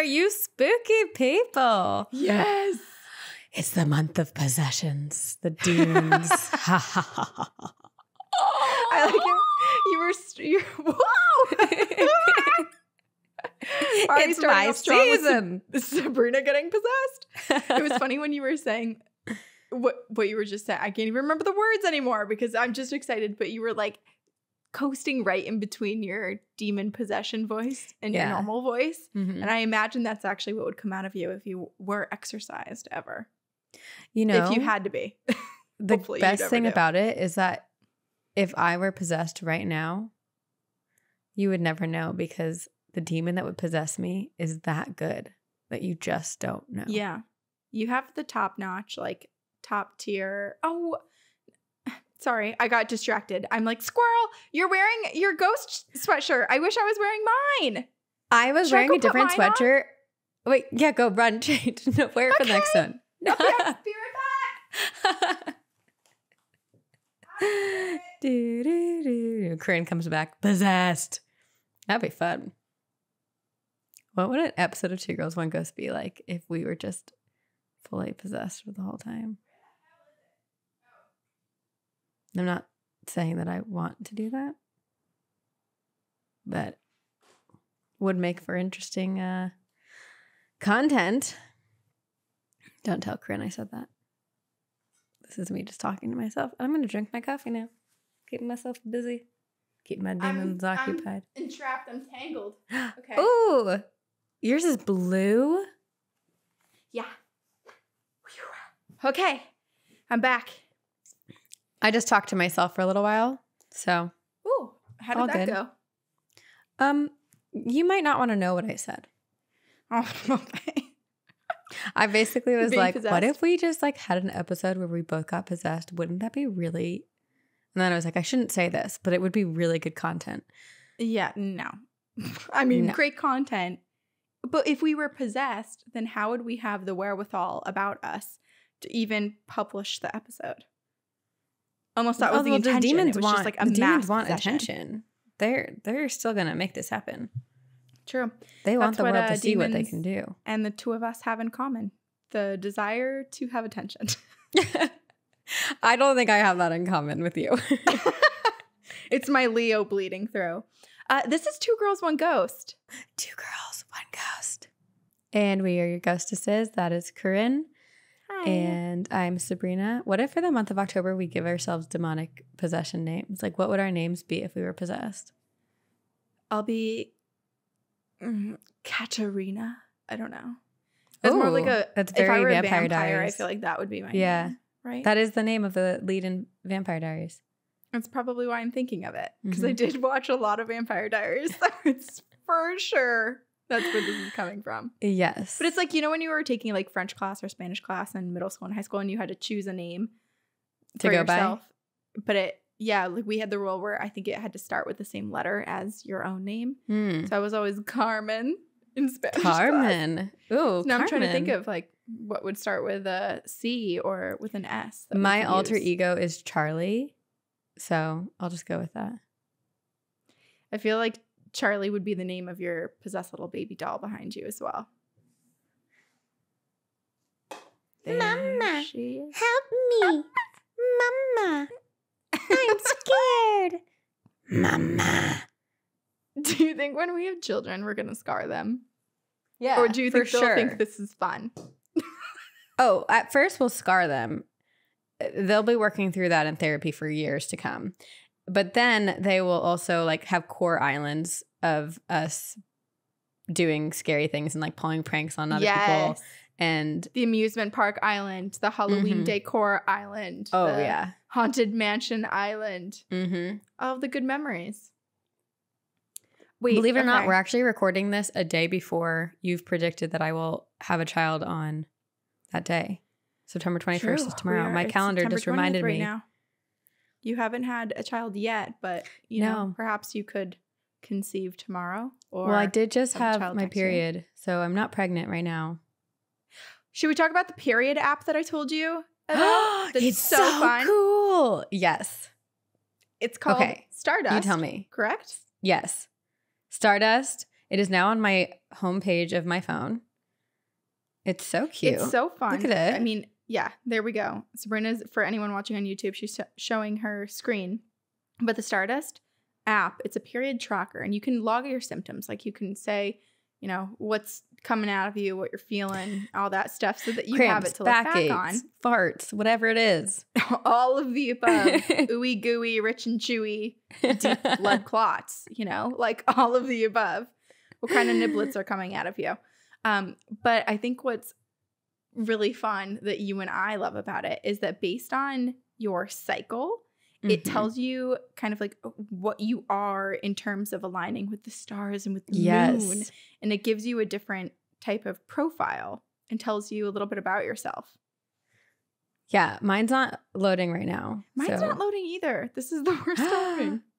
October, you spooky people. Yes. It's the month of possessions, the ha. I like it. You were, you whoa. Already It's my off strong with season. Sa- Sabrina getting possessed. It was funny when you were saying what what you were just saying. I can't even remember the words anymore because I'm just excited. But you were like coasting right in between your demon possession voice and Yeah. your normal voice. Mhm. And I imagine that's actually what would come out of you if you were exorcised ever. You know, if you had to be. the best thing do. about it is that if I were possessed right now, you would never know because the demon that would possess me is that good that you just don't know. Yeah. You have the top notch, like top tier. Oh, sorry. I got distracted. I'm like, squirrel, you're wearing your ghost sweatshirt. I wish I was wearing mine. I was Should wearing go a different mine on? sweatshirt. Wait, yeah, go run, change. No, wear it for the next one. Okay, be right back. do, do, do. Corinne comes back possessed. That'd be fun. What would an episode of Two Girls One Ghost be like if we were just fully possessed for the whole time? I'm not saying that I want to do that, but would make for interesting uh, content. Don't tell Corinne I said that. This is me just talking to myself. I'm going to drink my coffee now. Keep myself busy. Keep my demons I'm- occupied. Entrapped, I'm tangled. Okay. Ooh, yours is blue. Yeah. Okay. I'm back. I just talked to myself for a little while. So, Ooh, how did that good. go? um, you might not want to know what I said. Oh, okay. I basically was Being like, what if we just like had an episode where we both got possessed? Wouldn't that be really? And then I was like, I shouldn't say this, but it would be really good content. Yeah, no. I mean, No. great content. But if we were possessed, then how would we have the wherewithal about us to even publish the episode? Almost that was Oh, the well, intention. demons was want just like a the demons want possession. attention. They're they're still gonna make this happen. True. They want That's the what, world uh, to see what they can do. And the two of us have in common the desire to have attention. I don't think I have that in common with you. it's my Leo bleeding through. Uh, this is Two Girls, One Ghost. Two girls, one ghost. And we are your ghostesses. That is Corinne. Hi. And I'm Sabrina. What if for the month of October we give ourselves demonic possession names? Like, what would our names be if we were possessed? I'll be mm, Katarina. I don't know. It's more like Ooh, a. that's if I very were a Vampire vampire, I feel like that would be my name. Yeah. name, right. That is the name of the lead in Vampire Diaries. That's probably why I'm thinking of it because I Mhm. did watch a lot of Vampire Diaries. So it's for sure that's where this is coming from. Yes. But it's like you know when you were taking like French class or Spanish class in middle school and high school, and you had to choose a name To for go by? But it, yeah, like we had the rule where I think it had to start with the same letter as your own name. Hmm. So I was always Carmen in Spanish. class. Carmen. Ooh, Now I'm trying to think of like what would start with a C or with an S. My alter use. ego is Charlie. So I'll just go with that. I feel like Charlie would be the name of your possessed little baby doll behind you as well. There Mama. Help me. Mama. I'm scared. Mama. Do you think when we have children, we're gonna scar them, Yeah. or do you think they'll sure. think this is fun? Oh, at first we'll scar them. Uh, they'll be working through that in therapy for years to come. But then they will also like have core islands of us doing scary things and like pulling pranks on other people. And the amusement park island, the Halloween Mhm. decor island. oh the yeah. haunted mansion island. Mm-hmm. All of the good memories. Wait, Believe it or not, we're actually recording this a day before you've predicted that I will have a child on that day. September 21st is tomorrow. We are- My calendar September just 20th reminded right me. Now. You haven't had a child yet, but you know, No. perhaps you could conceive tomorrow. Or well, I did just have have my year. period, so I'm not pregnant right now. Should we talk about the period app that I told you about? It's so, so, fun. cool. Yes. It's called Okay. Stardust. You tell me. Correct? Yes. Stardust. It is now on my homepage of my phone. It's so cute. It's so fun. Look at it. I mean, yeah, there we go. Sabrina's, for anyone watching on YouTube, she's showing her screen. But the Stardust app, it's a period tracker, and you can log your symptoms. Like you can say, you know, what's coming out of you, what you're feeling, all that stuff, so that you have it to look back on. farts, whatever it is. all of the above, ooey gooey, rich and chewy, deep blood clots. You know, like all of the above. What kind of niblets are coming out of you? Um, but I think what's really fun that you and I love about it is that based on your cycle, it Mhm. tells you kind of like what you are in terms of aligning with the stars and with the moon. And it gives you a different type of profile and tells you a little bit about yourself. Yeah, mine's not loading right now. Mine's so- not loading either. This is the worst timing.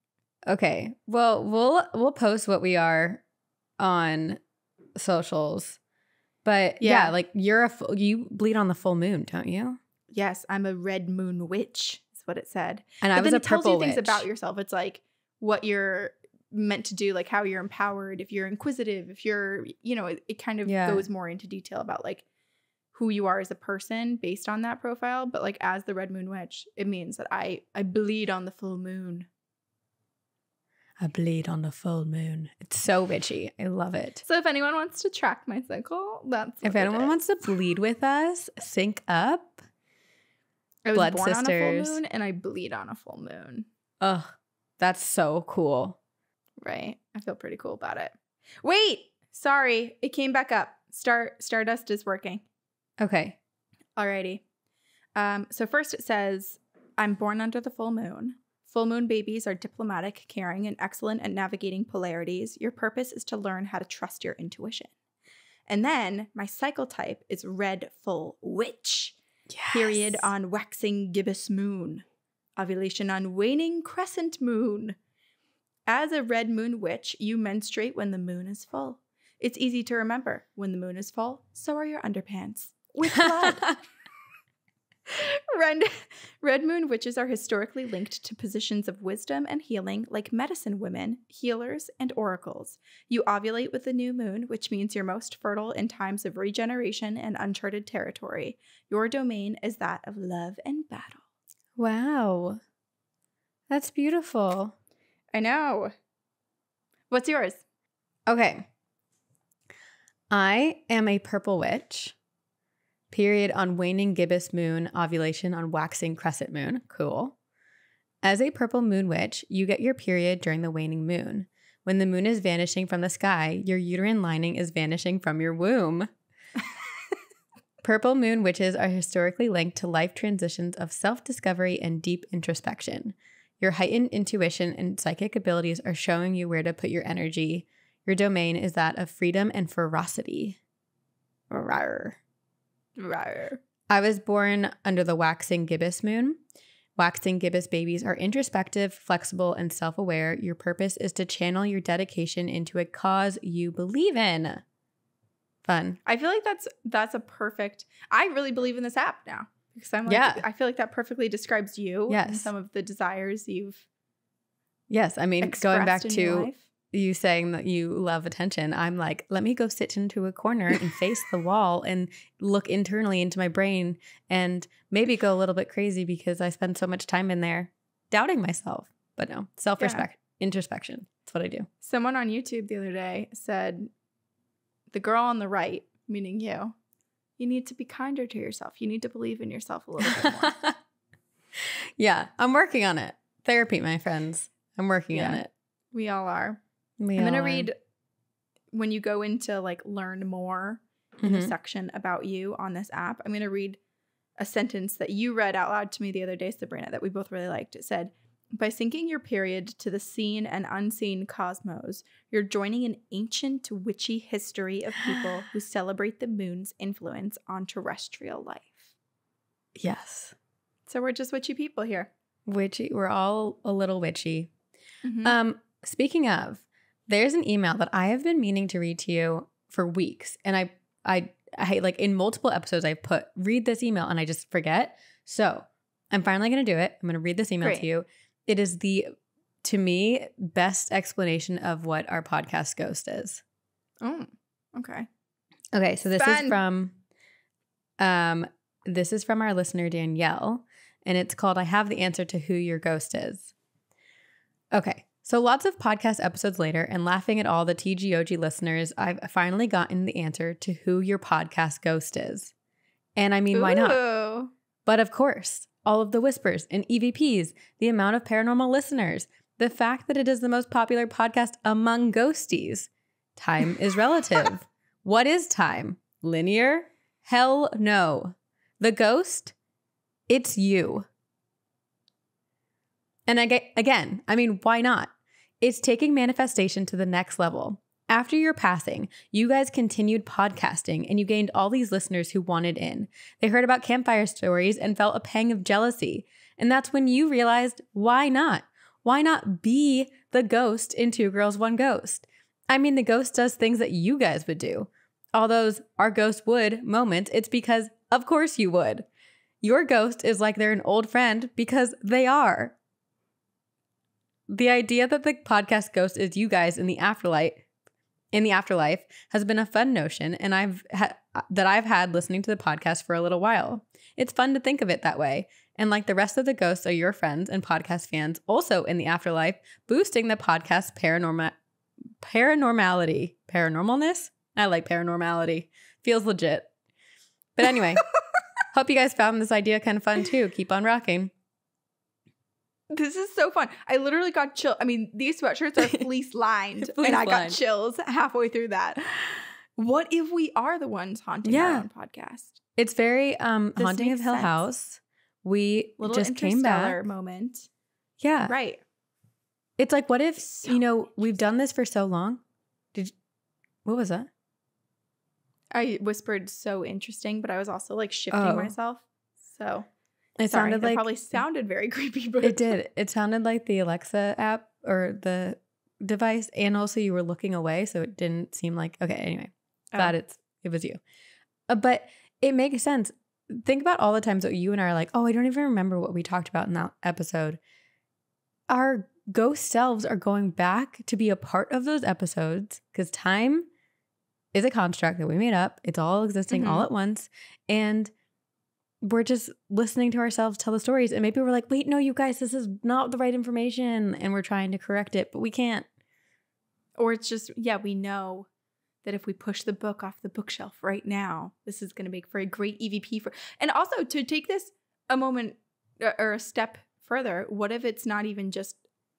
Okay. Well, we'll we'll post what we are on socials. But yeah, Yeah. like you're a full, you bleed on the full moon, don't you? Yes, I'm a red moon witch, is what it said. And but I was then it tells you things witch. about yourself. It's like what you're meant to do, like how you're empowered, if you're inquisitive, if you're, you know, it, it kind of Yeah. goes more into detail about like who you are as a person based on that profile. But like as the red moon witch, it means that I I bleed on the full moon. I bleed on the full moon. It's so witchy. I love it. So if anyone wants to track my cycle, that's If anyone wants to bleed with us, sync up. I was blood born on a full moon and I bleed on a full moon. Ugh, that's so cool. Right. I feel pretty cool about it. Wait, sorry, it came back up. Star Stardust is working. Okay. Alrighty. Um, so first it says, I'm born under the full moon. Full moon babies are diplomatic, caring, and excellent at navigating polarities. Your purpose is to learn how to trust your intuition. And then my cycle type is red full witch. Period on waxing gibbous moon. Ovulation on waning crescent moon. As a red moon witch, you menstruate when the moon is full. It's easy to remember. When the moon is full, so are your underpants. With blood. Red, red moon witches are historically linked to positions of wisdom and healing, like medicine women, healers, and oracles. You ovulate with the new moon, which means you're most fertile in times of regeneration and uncharted territory. Your domain is that of love and battle. wow. That's beautiful. I know. What's yours? Okay. I am a purple witch. Period on waning gibbous moon, ovulation on waxing crescent moon. Cool. As a purple moon witch, you get your period during the waning moon. When the moon is vanishing from the sky, your uterine lining is vanishing from your womb. Purple moon witches are historically linked to life transitions of self discovery and deep introspection. Your heightened intuition and psychic abilities are showing you where to put your energy. Your domain is that of freedom and ferocity. Rawr. Rawr. I was born under the waxing gibbous moon. Waxing gibbous babies are introspective, flexible, and self aware. Your purpose is to channel your dedication into a cause you believe in. Fun. I feel like that's that's a perfect. I really believe in this app now because I'm like, Yeah. I feel like that perfectly describes you and Yes. some of the desires you've Yes, I mean, going back to life. You saying that you love attention, I'm like, let me go sit into a corner and face the wall and look internally into my brain and maybe go a little bit crazy because I spend so much time in there doubting myself. But no, self respect, introspection. That's what I do. Someone on YouTube the other day said, "The girl on the right, meaning you, you need to be kinder to yourself. You need to believe in yourself a little bit more." yeah, I'm working on it. Therapy, my friends. I'm working on it. we all are. We I'm gonna read when you go into like learn more in the section about you on this app. I'm gonna read a sentence that you read out loud to me the other day, Sabrina, that we both really liked. It said, by syncing your period to the seen and unseen cosmos, you're joining an ancient witchy history of people who celebrate the moon's influence on terrestrial life. Yes. So we're just witchy people here. Witchy. We're all a little witchy. Mhm. Um, speaking of, there's an email that I have been meaning to read to you for weeks, and I, I, I like in multiple episodes I put read this email and I just forget. So I'm finally gonna do it. I'm gonna read this email Great. to you. It is the to me, best explanation of what our podcast ghost is. Oh, okay. Okay, so this Fun. is from um this is from our listener Danielle and it's called I have the answer to who your ghost is. Okay. So lots of podcast episodes later and laughing at all the TGOG listeners, I've finally gotten the answer to who your podcast ghost is. And I mean, why not? But of course, all of the whispers and EVPs, the amount of paranormal listeners, the fact that it is the most popular podcast among ghosties. Time is relative. what is time? Linear? Hell no. The ghost? It's you. And aga- again, I mean, why not? It's taking manifestation to the next level. After your passing, you guys continued podcasting and you gained all these listeners who wanted in. They heard about campfire stories and felt a pang of jealousy. And that's when you realized why not? Why not be the ghost in Two Girls, One Ghost? I mean, the ghost does things that you guys would do. All those our ghost would moments, it's because, of course, you would. Your ghost is like they're an old friend because they are. The idea that the podcast ghost is you guys in the afterlife in the afterlife has been a fun notion and I've ha- that I've had listening to the podcast for a little while. It's fun to think of it that way. And like the rest of the ghosts are your friends and podcast fans also in the afterlife, boosting the podcast paranormal paranormality. Paranormalness? I like paranormality. Feels legit. But anyway, hope you guys found this idea kind of fun too. Keep on rocking. This is so fun. I literally got chill. I mean, these sweatshirts are fleece lined, Fleece and I got chills halfway through that. What if we are the ones haunting Yeah. our own podcast? It's very um This haunting of Hill sense. House. We Little just came back. moment, Yeah. right? It's like, what if, So you know, we've done this for so long? Did you, what was that? I whispered so interesting, but I was also like shifting Oh. myself. So It sorry, sounded like probably sounded very creepy, but it did. It sounded like the Alexa app or the device, and also you were looking away, so it didn't seem like okay. Anyway, Oh. glad it's it was you, uh, but it makes sense. Think about all the times that you and I are like, oh, I don't even remember what we talked about in that episode. Our ghost selves are going back to be a part of those episodes because time is a construct that we made up. It's all existing all Mhm. at once, and we're just listening to ourselves tell the stories and maybe we're like wait no you guys this is not the right information and we're trying to correct it but we can't or it's just yeah, we know that if we push the book off the bookshelf right now, this is going to make for a great EVP for. And also to take this a moment uh, or a step further, what if it's not even just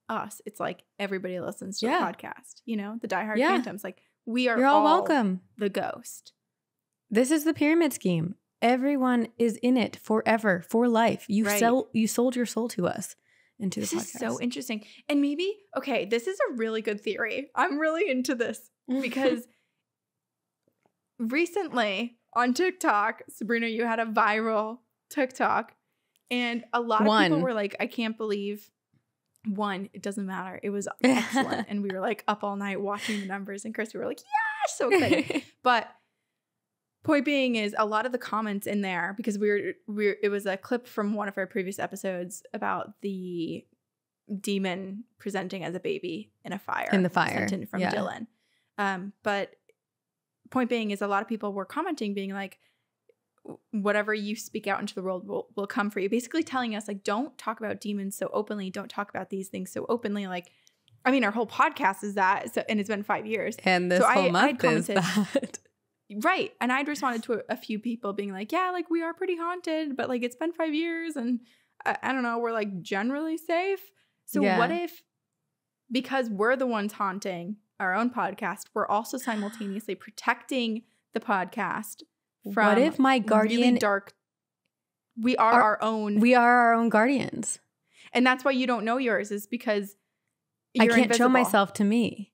us? It's like everybody listens to Yeah. the podcast. You know, the diehard Yeah. phantoms. Like we are you're all welcome The ghost. this is the pyramid scheme everyone is in it forever for life you Right. sell you sold your soul to us into This the is so interesting. And maybe okay, this is a really good theory. I'm really into this because recently on TikTok, Sabrina, you had a viral TikTok, and a lot of people were like, I can't believe one, it doesn't matter. It was excellent. and we were like up all night watching the numbers, and Chris, we were like, yeah, so excited. but point being is a lot of the comments in there because we were we were, it was a clip from one of our previous episodes about the demon presenting as a baby in a fire. In the fire, from yeah. Dylan. Um, but point being is a lot of people were commenting being like whatever you speak out into the world will, will come for you. Basically telling us like don't talk about demons so openly. Don't talk about these things so openly. Like i mean our whole podcast is that so, and it's been five years. And this So I- whole I month is commented- that Right. And I'd responded to a, a few people being like, yeah, like we are pretty haunted, but like it's been five years and I, I don't know, we're like generally safe. So Yeah. what if, because we're the ones haunting our own podcast, we're also simultaneously protecting the podcast from what if my really guardian dark. We are Our- our, own. we are our own guardians and that's why you don't know yours is because i can't show myself to me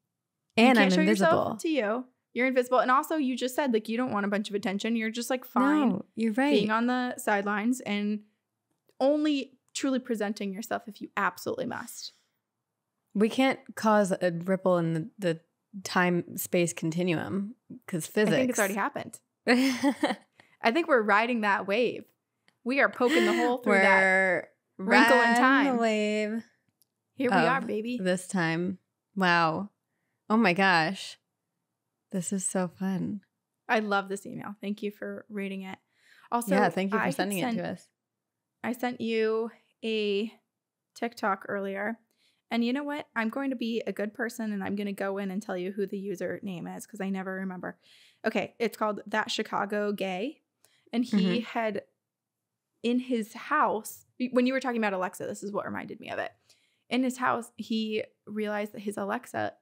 and can't i'm show invisible to you. You're invisible. And also you just said like you don't want a bunch of attention. You're just like fine. no you're right being on the sidelines and only truly presenting yourself if you absolutely must. We can't cause a ripple in the, the time space continuum because physics. I think it's already happened. I think we're riding that wave. We are poking the hole through that. We're wrinkle in time. The wave. Here we are, baby. This time. Wow. Oh my gosh. This is so fun. I love this email. Thank you for reading it. Also, yeah, thank you for had sending it to us. I sent you a TikTok earlier. And you know what? I'm going to be a good person and I'm going to go in and tell you who the username is because I never remember. Okay, it's called That Chicago Gay. And he mm-hmm. had in his house, when you were talking about Alexa, this is what reminded me of it. In his house, he realized that his Alexa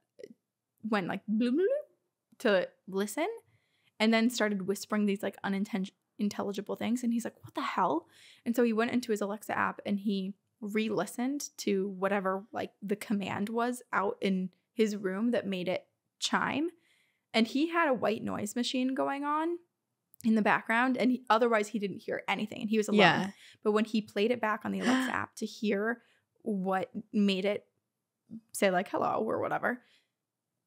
went like blue, blue to listen and then started whispering these like unintelligible things. And he's like, what the hell? And so he went into his Alexa app and he re listened to whatever like the command was out in his room that made it chime. And he had a white noise machine going on in the background and he, otherwise he didn't hear anything and he was alone. Yeah. But when he played it back on the Alexa app to hear what made it say like hello or whatever,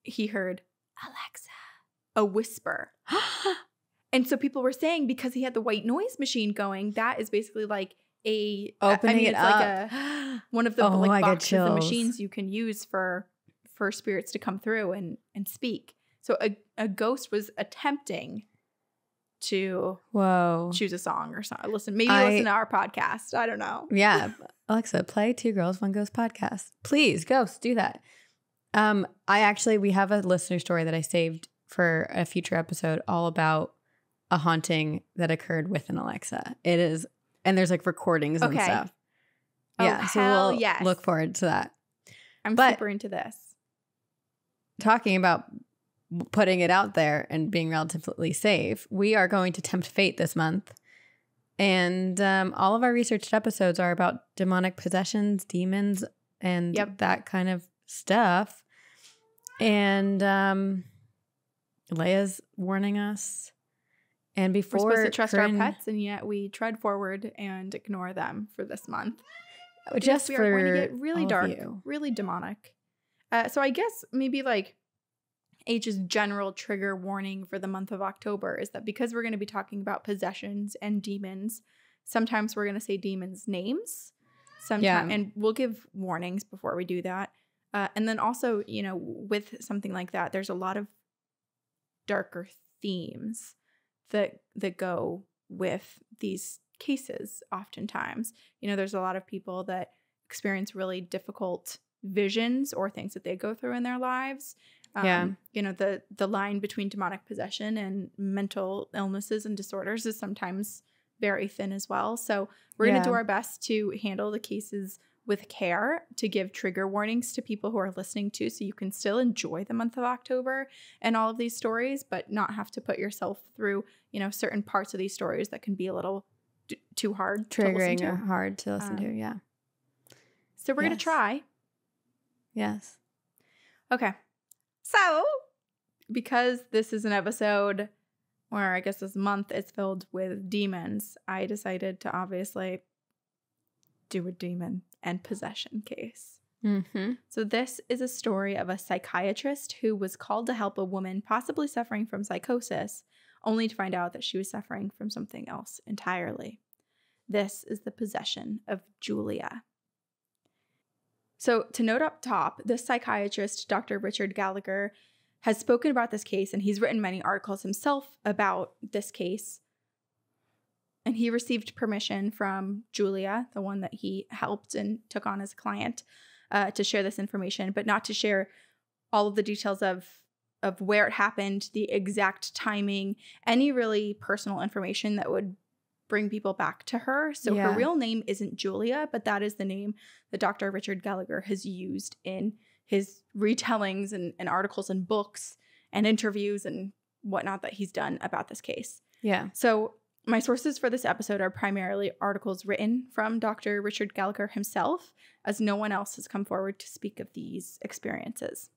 he heard Alexa, a whisper. And so people were saying because he had the white noise machine going, that is basically like a I- I Opening mean, it up. like a one of the Oh, like boxes of machines you can use for for spirits to come through and and speak. So a, a ghost was attempting to Whoa. choose a song or something. Listen, maybe I- listen to our podcast. I don't know. Yeah. Alexa, play Two Girls, One Ghost podcast. Please, ghosts, do that. Um, I actually we have a listener story that I saved for a future episode all about a haunting that occurred with an Alexa. It is and there's like recordings and stuff. Oh, yeah. so we'll yes. look forward to that. I'm But- super into this. talking about putting it out there and being relatively safe, we are going to tempt fate this month. And um, all of our researched episodes are about demonic possessions, demons, and Yep. that kind of stuff. And um, Leia's warning us. And We're before supposed to trust Corinne- our pets, and yet we tread forward and ignore them for this month. just Yes, we for are going to get really dark, really demonic. Uh, so I guess maybe like H's general trigger warning for the month of October is that because we're going to be talking about possessions and demons, sometimes we're going to say demons' names. Sometimes, Yeah. and we'll give warnings before we do that. Uh, and then also, you know, with something like that, there's a lot of darker themes that that go with these cases oftentimes. You know there's a lot of people that experience really difficult visions or things that they go through in their lives. Um, Yeah. you know the the line between demonic possession and mental illnesses and disorders is sometimes very thin as well. So we're going to do our best to handle the cases with care to give trigger warnings to people who are listening to so you can still enjoy the month of October and all of these stories but not have to put yourself through you know certain parts of these stories that can be a little d- too hard to listen triggering to. or hard to listen to. Um, Yeah. so we're going to try Yes. Okay. So, because this is an episode where I guess this month is filled with demons, I decided to obviously do a demon and possession case. Mm-hmm. So, this is a story of a psychiatrist who was called to help a woman possibly suffering from psychosis, only to find out that she was suffering from something else entirely. This is the possession of Julia. So, to note up top, this psychiatrist, Dr. Richard Gallagher, has spoken about this case and he's written many articles himself about this case. And he received permission from Julia, the one that he helped and took on as a client, uh, to share this information, but not to share all of the details of of where it happened, the exact timing, any really personal information that would bring people back to her. So Yeah. her real name isn't Julia, but that is the name that Dr. Richard Gallagher has used in his retellings and, and articles and books and interviews and whatnot that he's done about this case. Yeah. So, my sources for this episode are primarily articles written from Dr. Richard Gallagher himself, as no one else has come forward to speak of these experiences.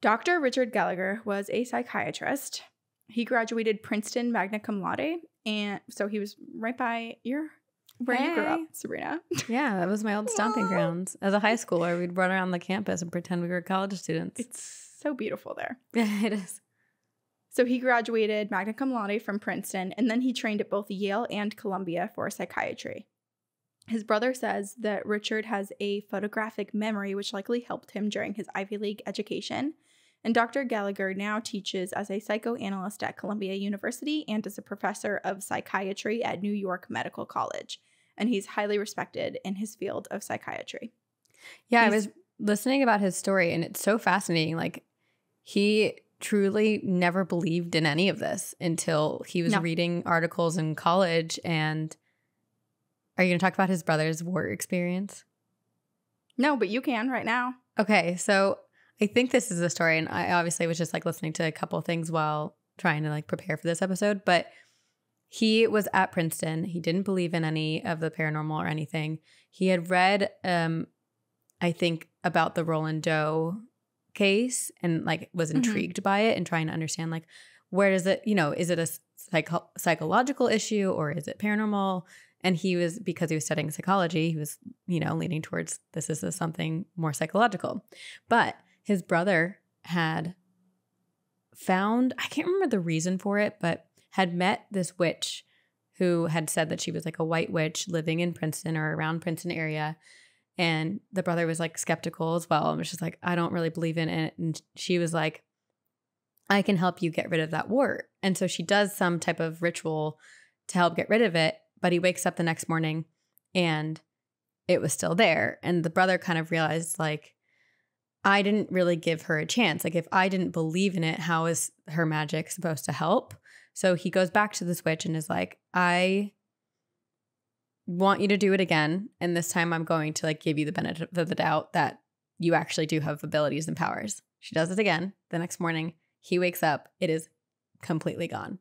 Dr. Richard Gallagher was a psychiatrist. He graduated Princeton magna cum laude, and so he was right by your where you grew up, Sabrina. Yeah, that was my old stomping grounds. As a high schooler, we'd run around the campus and pretend we were college students. It's so beautiful there. Yeah, it is. So he graduated magna cum laude from Princeton, and then he trained at both Yale and Columbia for psychiatry. His brother says that Richard has a photographic memory, which likely helped him during his Ivy League education. And Dr. Gallagher now teaches as a psychoanalyst at Columbia University and as a professor of psychiatry at New York Medical College. And he's highly respected in his field of psychiatry. Yeah, I was listening about his story and it's so fascinating. Like he truly never believed in any of this until he was No. reading articles in college and are you going to talk about his brother's war experience? No, but you can right now. Okay, so I think this is a story, and I obviously was just like listening to a couple things while trying to like prepare for this episode. But he was at Princeton. He didn't believe in any of the paranormal or anything. He had read, um, I think, about the Roland Doe case and like was Mhm. intrigued by it and trying to understand like where does it, you know, is it a psycho- psychological issue or is it paranormal? And he was because he was studying psychology, he was, you know, leaning towards this is something more psychological. But his brother had found, I can't remember the reason for it, but had met this witch who had said that she was like a white witch living in Princeton or around Princeton area. And the brother was like skeptical as well and was just like, I don't really believe in it. And she was like, I can help you get rid of that wart. And so she does some type of ritual to help get rid of it. But he wakes up the next morning and it was still there. And the brother kind of realized, like, I didn't really give her a chance. Like, if I didn't believe in it, how is her magic supposed to help? So he goes back to the witch and is like, I want you to do it again. And this time I'm going to like give you the benefit of the doubt that you actually do have abilities and powers. She does it again. The next morning, he wakes up, it is completely gone.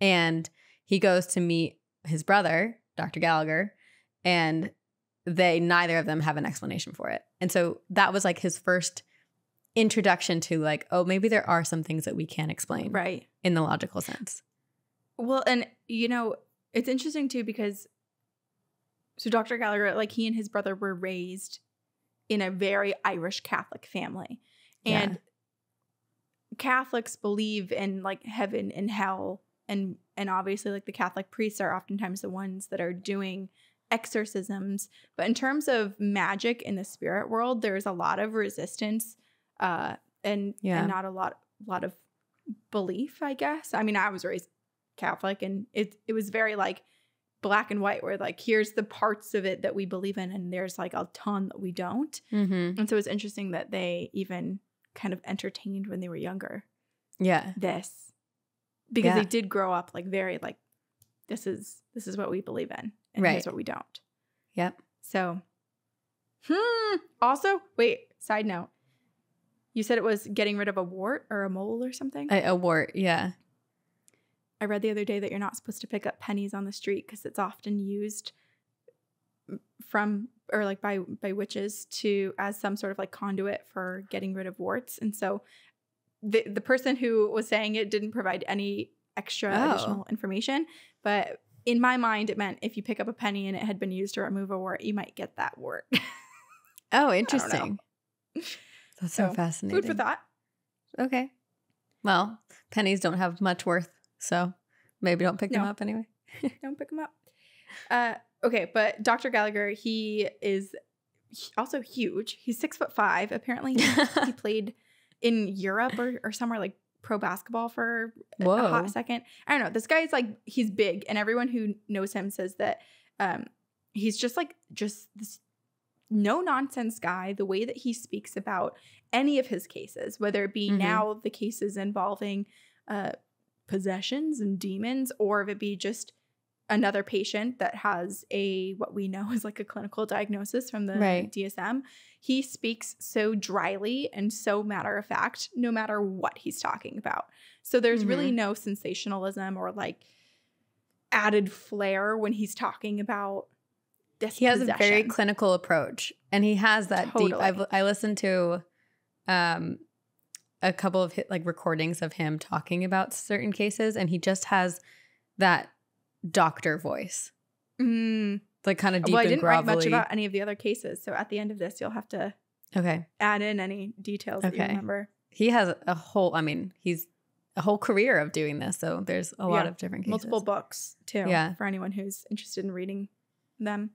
And he goes to meet his brother, Dr. Gallagher, and they neither of them have an explanation for it. And so that was like his first introduction to like, oh, maybe there are some things that we can't explain Right. in the logical sense. Well, and you know, it's interesting too because so Dr. Gallagher, like he and his brother were raised in a very Irish Catholic family. And Catholics believe in like heaven and hell and and obviously like the Catholic priests are oftentimes the ones that are doing exorcisms. But in terms of magic in the spirit world, there's a lot of resistance uh and, Yeah. and not a lot lot of belief, I guess. I mean, I was raised Catholic and it it was very like black and white where like here's the parts of it that we believe in and there's like a ton that we don't. Mm-hmm. And so it's interesting that they even kind of entertained when they were younger Yeah. this because Yeah. they did grow up like very like this is this is what we believe in and Right. here's what we don't. Yep. So hmm also wait, side note. You said it was getting rid of a wart or a mole or something? A, a wart. Yeah. I read the other day that you're not supposed to pick up pennies on the street because it's often used from or like by by witches to as some sort of like conduit for getting rid of warts. And so the the person who was saying it didn't provide any extra Oh. additional information, but in my mind it meant if you pick up a penny and it had been used to remove a wart, you might get that wart. Oh, interesting. That's so, So, fascinating. Food for thought. Okay. Well, pennies don't have much worth, so maybe don't pick them No. up anyway. Don't pick him up. Uh, okay, but Dr. Gallagher, he is also huge. He's six foot five. Apparently, he, he played in Europe or, or somewhere like pro basketball for a- a hot second. I don't know. This guy's like he's big, and everyone who knows him says that um, he's just like just this no nonsense guy. The way that he speaks about any of his cases, whether it be Mhm. now the cases involving uh, possessions and demons, or if it be just another patient that has a what we know is like a clinical diagnosis from the Right. DSM. He speaks so dryly and so matter of fact, no matter what he's talking about. So there's really Mhm. no sensationalism or like added flair when he's talking about this. he has a very clinical approach, and he has that deep. I've I listened to, um, a couple of hit, like recordings of him talking about certain cases, and he just has that doctor voice, Mm. like kind of deep Well, I didn't write much about any of the other cases, so at the end of this, you'll have to okay, add in any details that you Okay. remember. he has a whole. I mean, he's a whole career of doing this, so there's a lot Yeah. of different cases. multiple books too Yeah. for anyone who's interested in reading them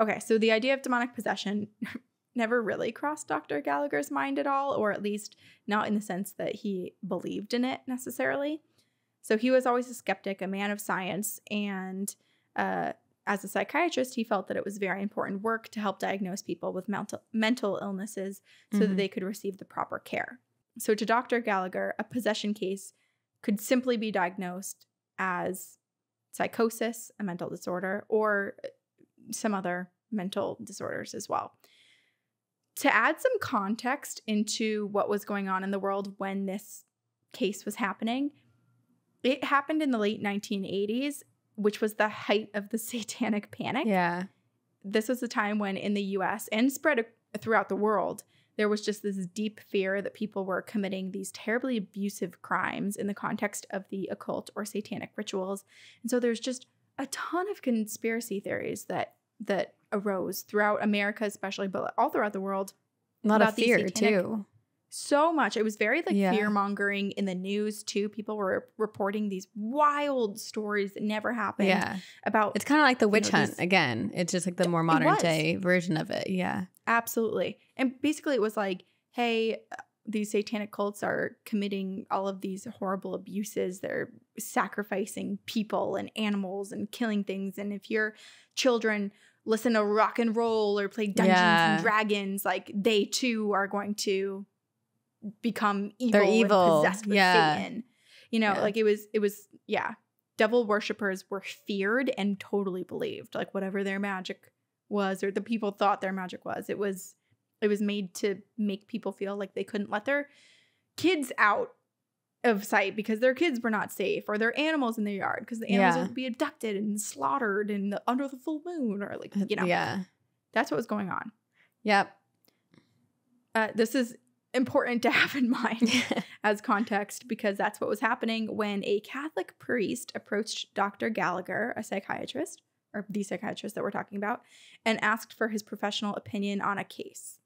Okay, so the idea of demonic possession never really crossed Dr. Gallagher's mind at all, or at least not in the sense that he believed in it necessarily. So he was always a skeptic, a man of science, and uh, as a psychiatrist, he felt that it was very important work to help diagnose people with mental mental illnesses so Mhm. that they could receive the proper care. So to Dr. Gallagher, a possession case could simply be diagnosed as psychosis, a mental disorder, or uh, some other mental disorders as well. To add some context into what was going on in the world when this case was happening, it happened in the late 1980s, which was the height of the satanic panic. Yeah. This was a time when in the US and spread throughout the world, there was just this deep fear that people were committing these terribly abusive crimes in the context of the occult or satanic rituals. And so there's just a ton of conspiracy theories that that arose throughout America especially but all throughout the world A lot of fear satanic- too. so much. It was very like Yeah. fear mongering in the news too. People were reporting these wild stories that never happened Yeah. about It's kind of like the know, witch hunt these- again. It's just like the more modern day version of it. Yeah. absolutely. And basically it was like, hey, uh, these satanic cults are committing all of these horrible abuses. They're sacrificing people and animals and killing things. And if your children listen to rock and roll or play Dungeons Yeah. and Dragons, like they too are going to become evil, They're and evil. possessed with Yeah. Satan. You know, Yeah. like it was it was yeah. Devil worshippers were feared and totally believed. Like whatever their magic was or the people thought their magic was. It was it was made to make people feel like they couldn't let their kids out of sight because their kids were not safe or their animals in their yard because the animals Yeah. would be abducted and slaughtered in the, under the full moon or like you know Yeah. that's what was going on Yep. uh, this is important to have in mind as context because that's what was happening when a Catholic priest approached Dr. Gallagher, a psychiatrist, or the psychiatrist that we're talking about, and asked for his professional opinion on a case.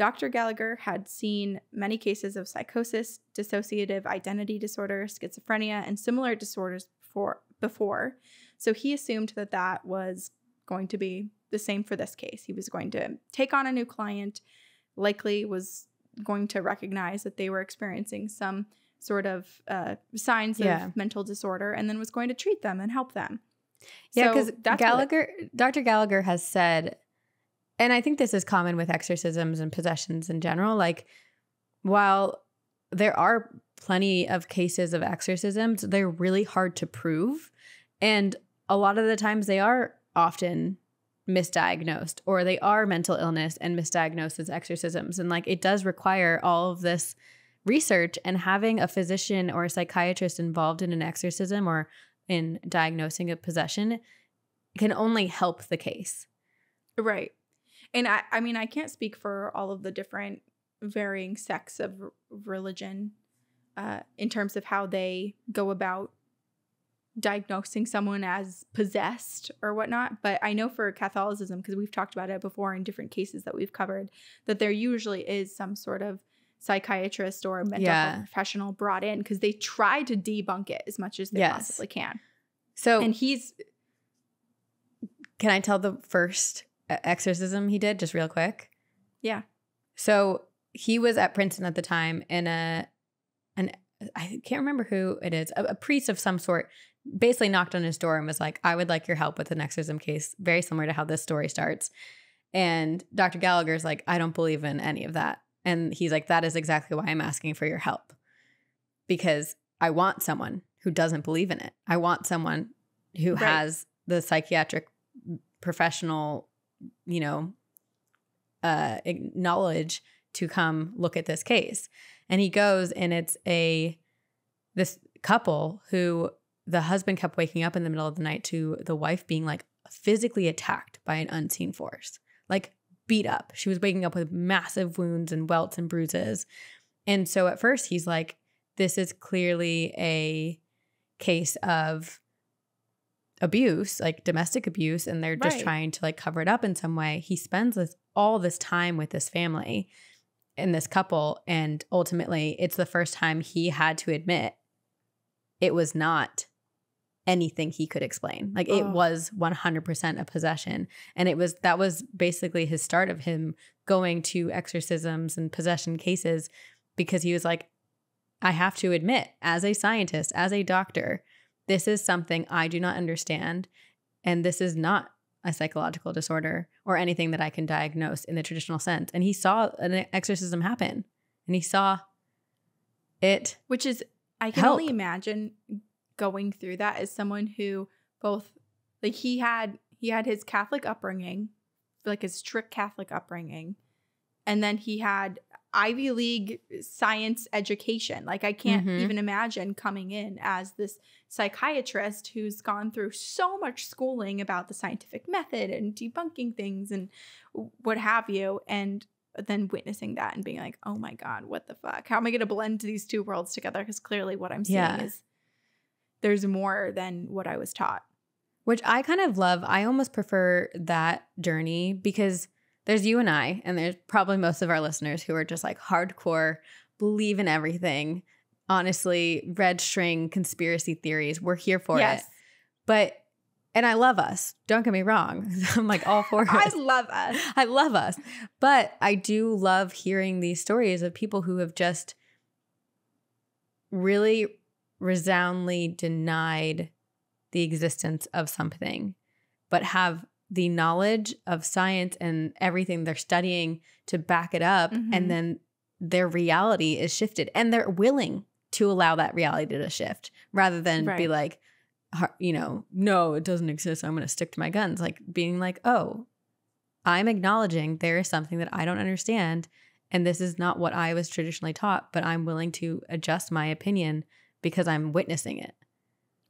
Dr. Gallagher had seen many cases of psychosis, dissociative identity disorder, schizophrenia, and similar disorders before, before. So he assumed that that was going to be the same for this case. He was going to take on a new client, likely was going to recognize that they were experiencing some sort of uh, signs Yeah. of mental disorder and then was going to treat them and help them. Yeah, because it- Gallagher, Dr. Gallagher has said, and I think this is common with exorcisms and possessions in general. Like, while there are plenty of cases of exorcisms, they're really hard to prove. And a lot of the times they are often misdiagnosed or they are mental illness and misdiagnosed as exorcisms. And like, it does require all of this research and having a physician or a psychiatrist involved in an exorcism or in diagnosing a possession can only help the case. Right. And I, I mean, I can't speak for all of the different varying sects of religion uh, in terms of how they go about diagnosing someone as possessed or whatnot. But I know for Catholicism, because we've talked about it before in different cases that we've covered, that there usually is some sort of psychiatrist or mental Yeah. professional brought in because they try to debunk it as much as they Yes. possibly can. So, And he's can I tell the first exorcism he did just real quick? Yeah. So, he was at Princeton at the time and a an I can't remember who it is, a, a priest of some sort basically knocked on his door and was like, "I would like your help with an exorcism case, very similar to how this story starts." And Dr. Gallagher's like, "I don't believe in any of that." And he's like, "That is exactly why I'm asking for your help. Because I want someone who doesn't believe in it. I want someone who Right. has the psychiatric professional, you know, uh knowledge to come look at this case." And he goes and it's a this couple who the husband kept waking up in the middle of the night to the wife being like physically attacked by an unseen force. Like beat up. She was waking up with massive wounds and welts and bruises. And so at first he's like this is clearly a case of abuse, like domestic abuse, and they're just Right. trying to like cover it up in some way. He spends this all this time with this family and this couple, and ultimately it's the first time he had to admit it was not anything he could explain. Like it Oh. was 100% a possession. And it was that was basically his start of him going to exorcisms and possession cases because he was like, I have to admit, as a scientist, as a doctor, this is something I do not understand. And this is not a psychological disorder or anything that I can diagnose in the traditional sense. And he saw an exorcism happen and he saw it. Which is, I can Help. only imagine going through that as someone who both, like, he had he had his Catholic upbringing, like his strict Catholic upbringing, and then he had Ivy League science education. Like, I can't Mhm. even imagine coming in as this psychiatrist who's gone through so much schooling about the scientific method and debunking things and what have you, and then witnessing that and being like, oh my God, what the fuck? How am I going to blend these two worlds together? Because clearly what I'm seeing Yeah. is there's more than what I was taught. which I kind of love. I almost prefer that journey because there's you and I, and there's probably most of our listeners who are just like hardcore, believe in everything. Honestly, red string conspiracy theories. We're here for it. But, and I love us. Don't get me wrong. I'm like all for I love us. I love us. But I do love hearing these stories of people who have just really resoundly denied the existence of something, but have the knowledge of science and everything they're studying to back it up. Mhm. And then their reality is shifted and they're willing to allow that reality to shift rather than be like, you know, no, it doesn't exist. I'm going to stick to my guns. Like being like, oh, I'm acknowledging there is something that I don't understand. And this is not what I was traditionally taught, but I'm willing to adjust my opinion because I'm witnessing it.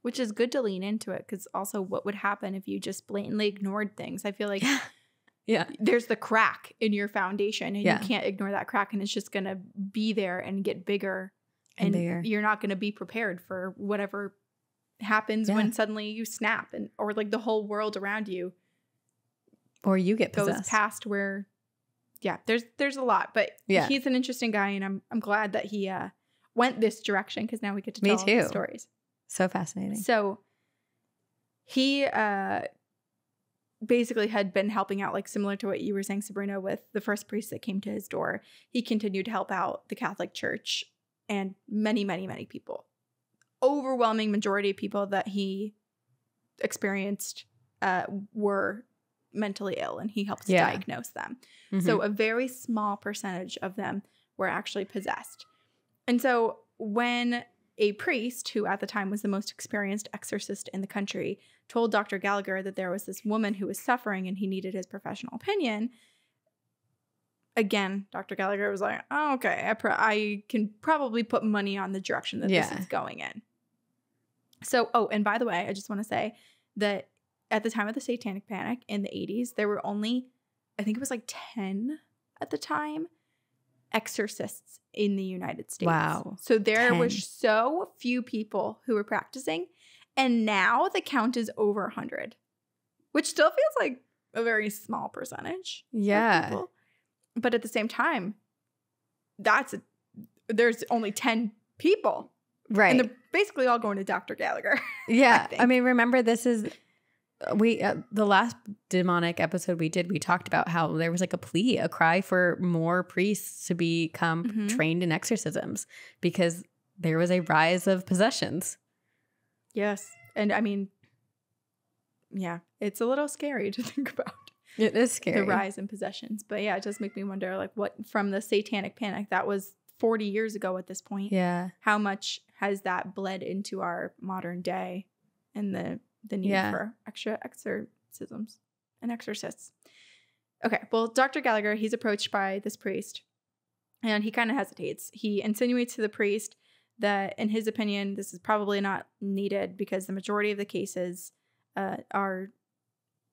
Which is good to lean into it because also what would happen if you just blatantly ignored things? I feel like Yeah. Yeah. there's the crack in your foundation and Yeah. you can't ignore that crack and it's just going to be there and get bigger And and, bigger. you're not going to be prepared for whatever happens Yeah. when suddenly you snap and or like the whole world around you Or you get goes possessed. past where yeah there's there's a lot but Yeah. he's an interesting guy and i'm i'm glad that he uh went this direction because now we get to Me tell too. stories so fascinating. so he uh basically had been helping out like similar to what you were saying sabrina with the first priest that came to his door he continued to help out the catholic church and many many many people overwhelming majority of people that he experienced uh were mentally ill and he helped Yeah. diagnose them Mhm. so a very small percentage of them were actually possessed. And so when a priest, who at the time was the most experienced exorcist in the country, told Dr. Gallagher that there was this woman who was suffering and he needed his professional opinion, again, Dr. Gallagher was like, oh, okay, I, pro- I can probably put money on the direction that Yeah. this is going in. So, oh, and by the way, I just want to say that at the time of the Satanic Panic in the 80s, there were only, I think it was like 10 at the time, exorcists in the United States. Wow. So there 10. was so few people who were practicing. And now the count is over 100, which still feels like a very small percentage. of Yeah. But at the same time, that's a, there's only 10 people. Right. And they're basically all going to Dr. Gallagher. Yeah, I, think. mean, remember this is we uh, the last demonic episode we did. We talked about how there was like a plea, a cry for more priests to become Mhm. trained in exorcisms because there was a rise of possessions. yes. And I mean, yeah, it's a little scary to think about It is scary. the rise in possessions. But yeah, it does make me wonder like what from the satanic panic that was 40 years ago at this point. Yeah, How much has that bled into our modern day and the the need Yeah. for extra exorcisms and exorcists? Okay, well, Dr. Gallagher, he's approached by this priest and he kind of hesitates. He insinuates to the priest that, in his opinion, this is probably not needed because the majority of the cases uh, are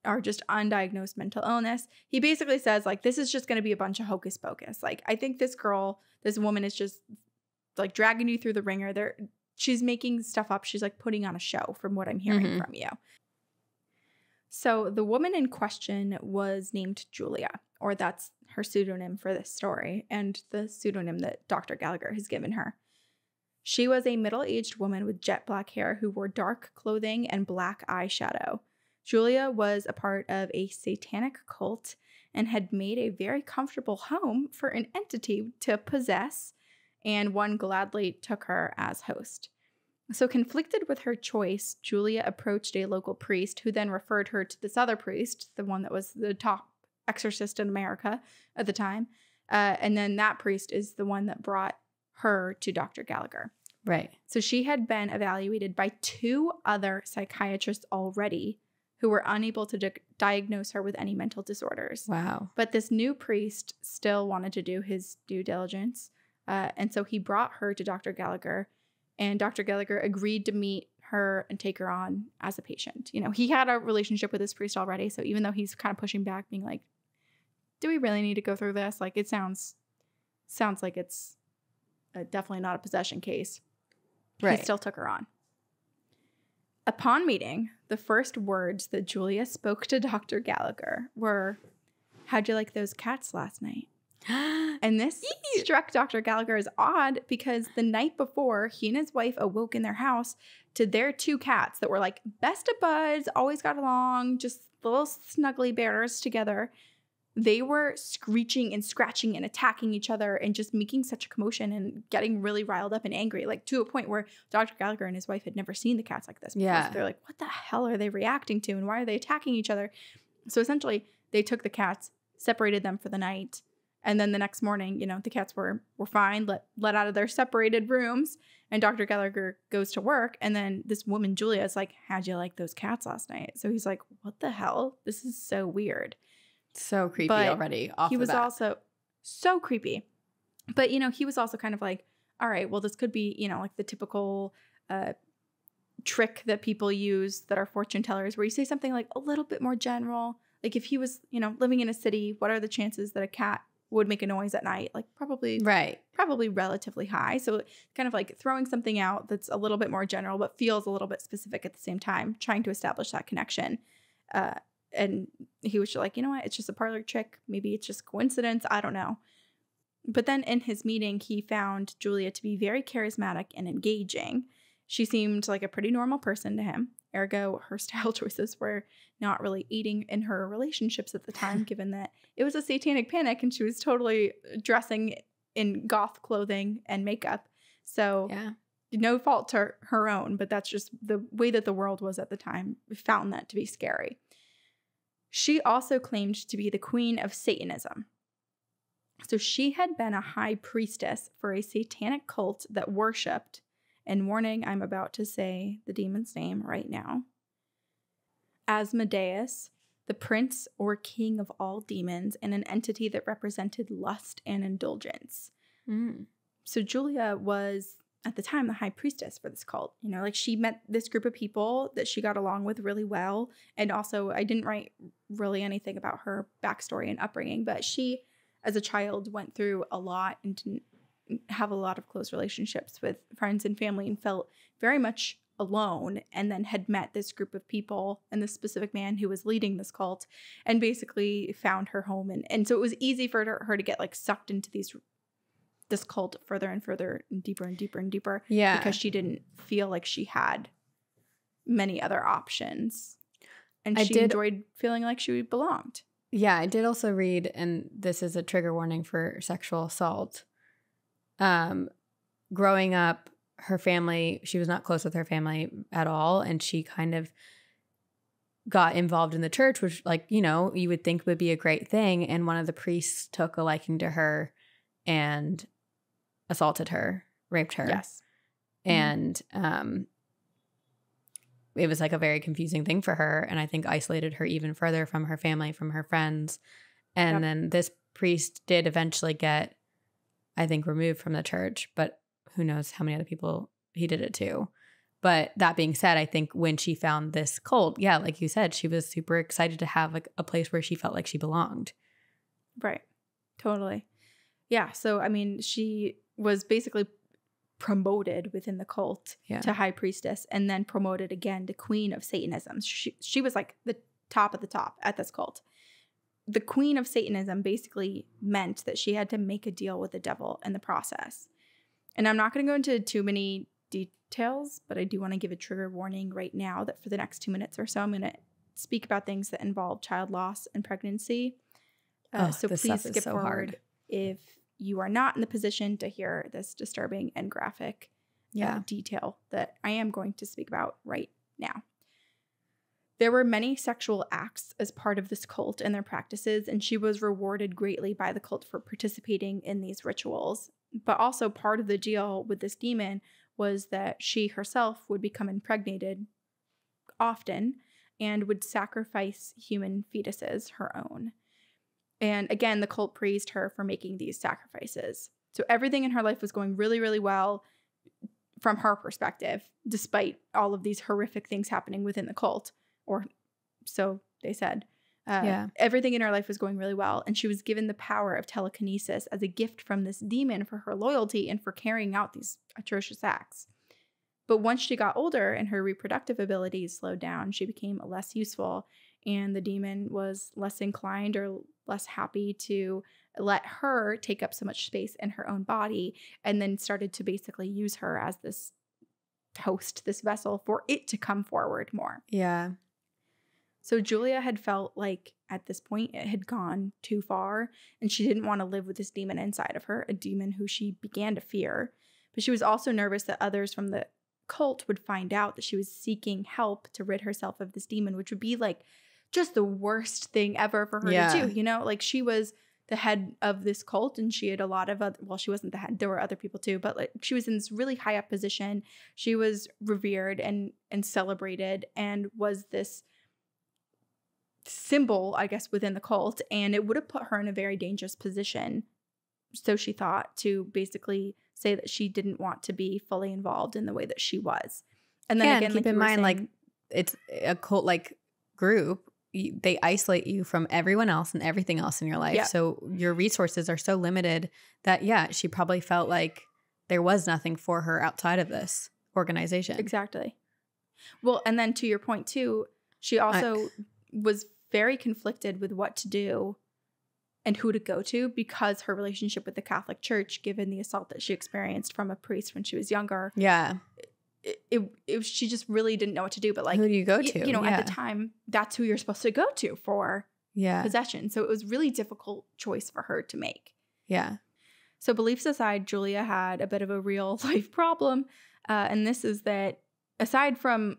are just undiagnosed mental illness. He basically says like this is just going to be a bunch of hocus pocus. Like I think this girl, this woman is just like dragging you through the ringer. There she's making stuff up. She's like putting on a show from what I'm hearing Mhm. from you. So the woman in question was named Julia, or that's her pseudonym for this story and the pseudonym that Dr. Gallagher has given her. She was a middle aged woman with jet black hair who wore dark clothing and black eyeshadow. Julia was a part of a satanic cult and had made a very comfortable home for an entity to possess, and one gladly took her as host. So, conflicted with her choice, Julia approached a local priest who then referred her to this other priest, the one that was the top exorcist in America at the time. Uh, and then that priest is the one that brought her to Dr. Gallagher. Right. So she had been evaluated by two other psychiatrists already who were unable to di- diagnose her with any mental disorders. Wow. But this new priest still wanted to do his due diligence. Uh, and so he brought her to Dr. Gallagher, and Dr. Gallagher agreed to meet her and take her on as a patient. You know, he had a relationship with this priest already. So even though he's kind of pushing back, being like, do we really need to go through this? Like, it sounds sounds like it's uh, definitely not a possession case. Right. He still took her on. Upon meeting, the first words that Julia spoke to Dr. Gallagher were, How'd you like those cats last night? And this struck Dr. Gallagher as odd because the night before, he and his wife awoke in their house to their two cats that were like best of buds, always got along, just little snuggly bears together. They were screeching and scratching and attacking each other and just making such a commotion and getting really riled up and angry, like to a point where Dr. Gallagher and his wife had never seen the cats like this. before. Yeah. They're like, what the hell are they reacting to and why are they attacking each other? So essentially, they took the cats, separated them for the night, and then the next morning, you know, the cats were were fine, let let out of their separated rooms. And Dr. Gallagher goes to work, and then this woman Julia is like, "How'd you like those cats last night?" So he's like, "What the hell? This is so weird." So creepy But already. He was bat. also so creepy, but you know, he was also kind of like, "All right, well, this could be, you know, like the typical." Uh, trick that people use that are fortune tellers where you say something like a little bit more general like if he was you know living in a city what are the chances that a cat would make a noise at night like probably right. probably relatively high. So kind of like throwing something out that's a little bit more general but feels a little bit specific at the same time trying to establish that connection. Uh, and he was just like you know what? It's just a parlor trick. Maybe it's just coincidence. I don't know. But then in his meeting he found julia to be very charismatic and engaging. She seemed like a pretty normal person to him ergo her style choices were not really aiding in her relationships at the time given that it was a satanic panic and she was totally dressing in goth clothing and makeup so Yeah. no fault to her own, but that's just the way that the world was at the time. We found that to be scary. She also claimed to be the queen of Satanism. So she had been a high priestess for a satanic cult that worshipped, and warning, I'm about to say the demon's name right now Asmodeus, the prince or king of all demons, and an entity that represented lust and indulgence Mm. so Julia was at the time the high priestess for this cult. You know, like she met this group of people that she got along with really well. And also, I didn't write really anything about her backstory and upbringing, but she, as a child, went through a lot and didn't have a lot of close relationships with friends and family and felt very much alone and then had met this group of people and this specific man who was leading this cult and basically found her home and and so it was easy for her, to get like sucked into these this cult further and further and deeper and deeper and deeper Yeah. because she didn't feel like she had many other options. And I she did- enjoyed feeling like she belonged. Yeah, I did also read, and this is a trigger warning for sexual assault. Um, growing up, her family, she was not close with her family at all, and she kind of got involved in the church, which, like, you know, you would think would be a great thing. And one of the priests took a liking to her and assaulted her, raped her. Yes. Mhm. And um it was like a very confusing thing for her and I think isolated her even further from her family, from her friends. And Yep. then this priest did eventually get I think removed from the church, but who knows how many other people he did it to. But that being said, I think when she found this cult, yeah, like you said, she was super excited to have like a place where she felt like she belonged. Right. Totally. Yeah. So, I mean, she was basically promoted within the cult Yeah. to high priestess and then promoted again to queen of Satanism. She, she was like the top of the top at this cult. The queen of Satanism basically meant that she had to make a deal with the devil in the process. And I'm not going to go into too many details, but I do want to give a trigger warning right now that for the next two minutes or so, I'm going to speak about things that involve child loss and pregnancy. Uh, Oh, so please skip so forward hard. if you are not in the position to hear this disturbing and graphic uh, detail that I am going to speak about right now. There were many sexual acts as part of this cult and their practices, and she was rewarded greatly by the cult for participating in these rituals. But also, part of the deal with this demon was that she herself would become impregnated often and would sacrifice human fetuses, her own. And again, the cult praised her for making these sacrifices. So everything in her life was going really, really well from her perspective, despite all of these horrific things happening within the cult, or so they said. Uh, Yeah. Everything in her life was going really well, and she was given the power of telekinesis as a gift from this demon for her loyalty and for carrying out these atrocious acts. But once she got older and her reproductive abilities slowed down, she became less useful, and the demon was less inclined or less happy to let her take up so much space in her own body and then started to basically use her as this host, this vessel for it to come forward more. Yeah. So Julia had felt like at this point it had gone too far and she didn't want to live with this demon inside of her, a demon who she began to fear. But she was also nervous that others from the cult would find out that she was seeking help to rid herself of this demon, which would be like just the worst thing ever for her Yeah. to do. You know, like she was the head of this cult and she had a lot of other well she wasn't the head there were other people too but like she was in this really high up position she was revered and and celebrated and was this symbol i guess within the cult and it would have put her in a very dangerous position so she thought to basically say that she didn't want to be fully involved in the way that she was and then And again keep like in mind, like, It's a cult like group. They isolate you from everyone else and everything else in your life. Yeah. So your resources are so limited that, yeah, she probably felt like there was nothing for her outside of this organization. Exactly. Well, and then to your point too, she also was very conflicted with what to do and who to go to because her relationship with the Catholic Church, given the assault that she experienced from a priest when she was younger, Yeah. it, it, it she just really didn't know what to do. But like, Who do you go to? you know, yeah. at the time, that's who you're supposed to go to for yeah. possession. So it was really difficult choice for her to make. Yeah. So, beliefs aside, Julia had a bit of a real life problem. Uh, and this is that aside from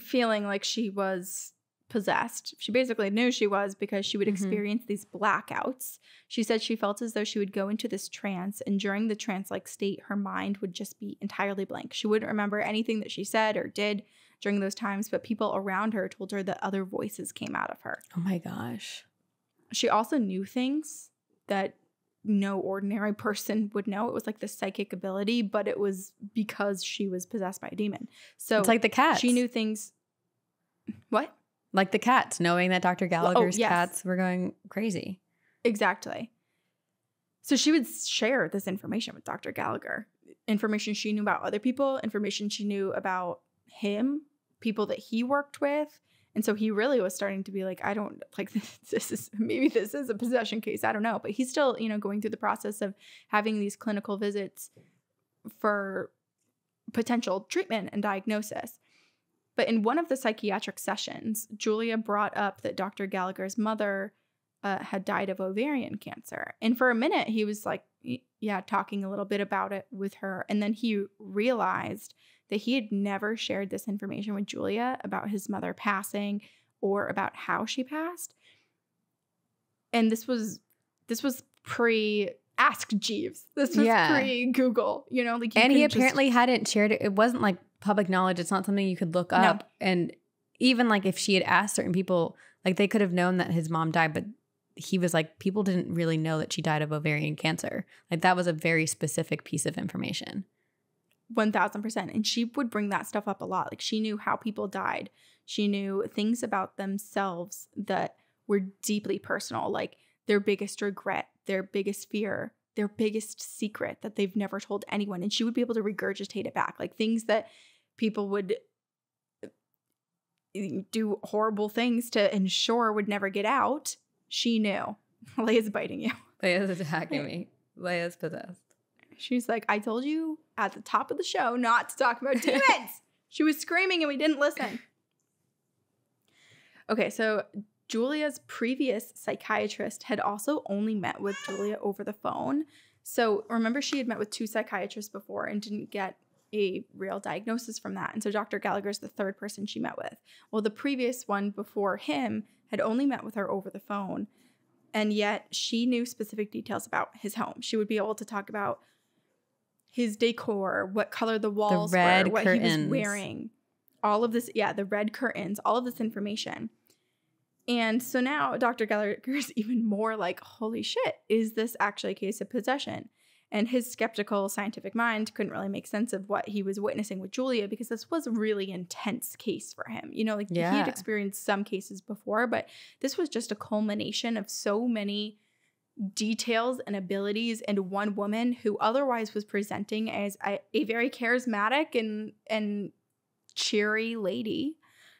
feeling like she was possessed, she basically knew she was because she would Mhm. experience these blackouts. She said she felt as though she would go into this trance, and during the trance like state, her mind would just be entirely blank. She wouldn't remember anything that she said or did during those times, but people around her told her that other voices came out of her. Oh my gosh. She also knew things that no ordinary person would know. It was like the psychic ability, but it was because she was possessed by a demon. So it's like the cat. she knew things. What? Like the cats, knowing that Dr. Oh, Gallagher's oh, yes. cats were going crazy. Exactly. So she would share this information with Dr. Gallagher. Information she knew about other people, information she knew about him, people that he worked with. And so he really was starting to be like, I don't like this, this is maybe this is a possession case. I don't know. But he's still, you know, going through the process of having these clinical visits for potential treatment and diagnosis. But in one of the psychiatric sessions, Julia brought up that Dr. Gallagher's mother uh, had died of ovarian cancer. And for a minute, he was like, yeah, talking a little bit about it with her. And then he realized that he had never shared this information with Julia about his mother passing or about how she passed. And this was this was pre Ask Jeeves. This was Yeah. pre Google. You know, like you and he couldn't just- apparently hadn't shared it. It wasn't like public knowledge. It's not something you could look No. up. And even like if she had asked certain people, like they could have known that his mom died, but he was like, people didn't really know that she died of ovarian cancer. Like that was a very specific piece of information. 1000%. And she would bring that stuff up a lot. Like she knew how people died. She knew things about themselves that were deeply personal, like their biggest regret, their biggest fear, their biggest secret that they've never told anyone. And she would be able to regurgitate it back, like things that people would uh, do horrible things to ensure would never get out. She knew. Leia's biting you. Leia's attacking me. Leia's possessed. She's like, I told you at the top of the show not to talk about demons. she was screaming and we didn't listen. Okay, so Julia's previous psychiatrist had also only met with Julia over the phone. So remember, she had met with two psychiatrists before and didn't get a real diagnosis from that. And so Dr. Gallagher's the third person she met with. Well, the previous one before him had only met with her over the phone. And yet she knew specific details about his home. She would be able to talk about his decor, what color the walls red were, what he was wearing, all of this. Yeah, the red curtains, all of this information. And so now Dr. Gallagher is even more like, holy shit, is this actually a case of possession? And his skeptical scientific mind couldn't really make sense of what he was witnessing with Julia because this was a really intense case for him. You know, like he had experienced some cases before, but this was just a culmination of so many details and abilities in one woman who otherwise was presenting as a, a very charismatic and and cheery lady.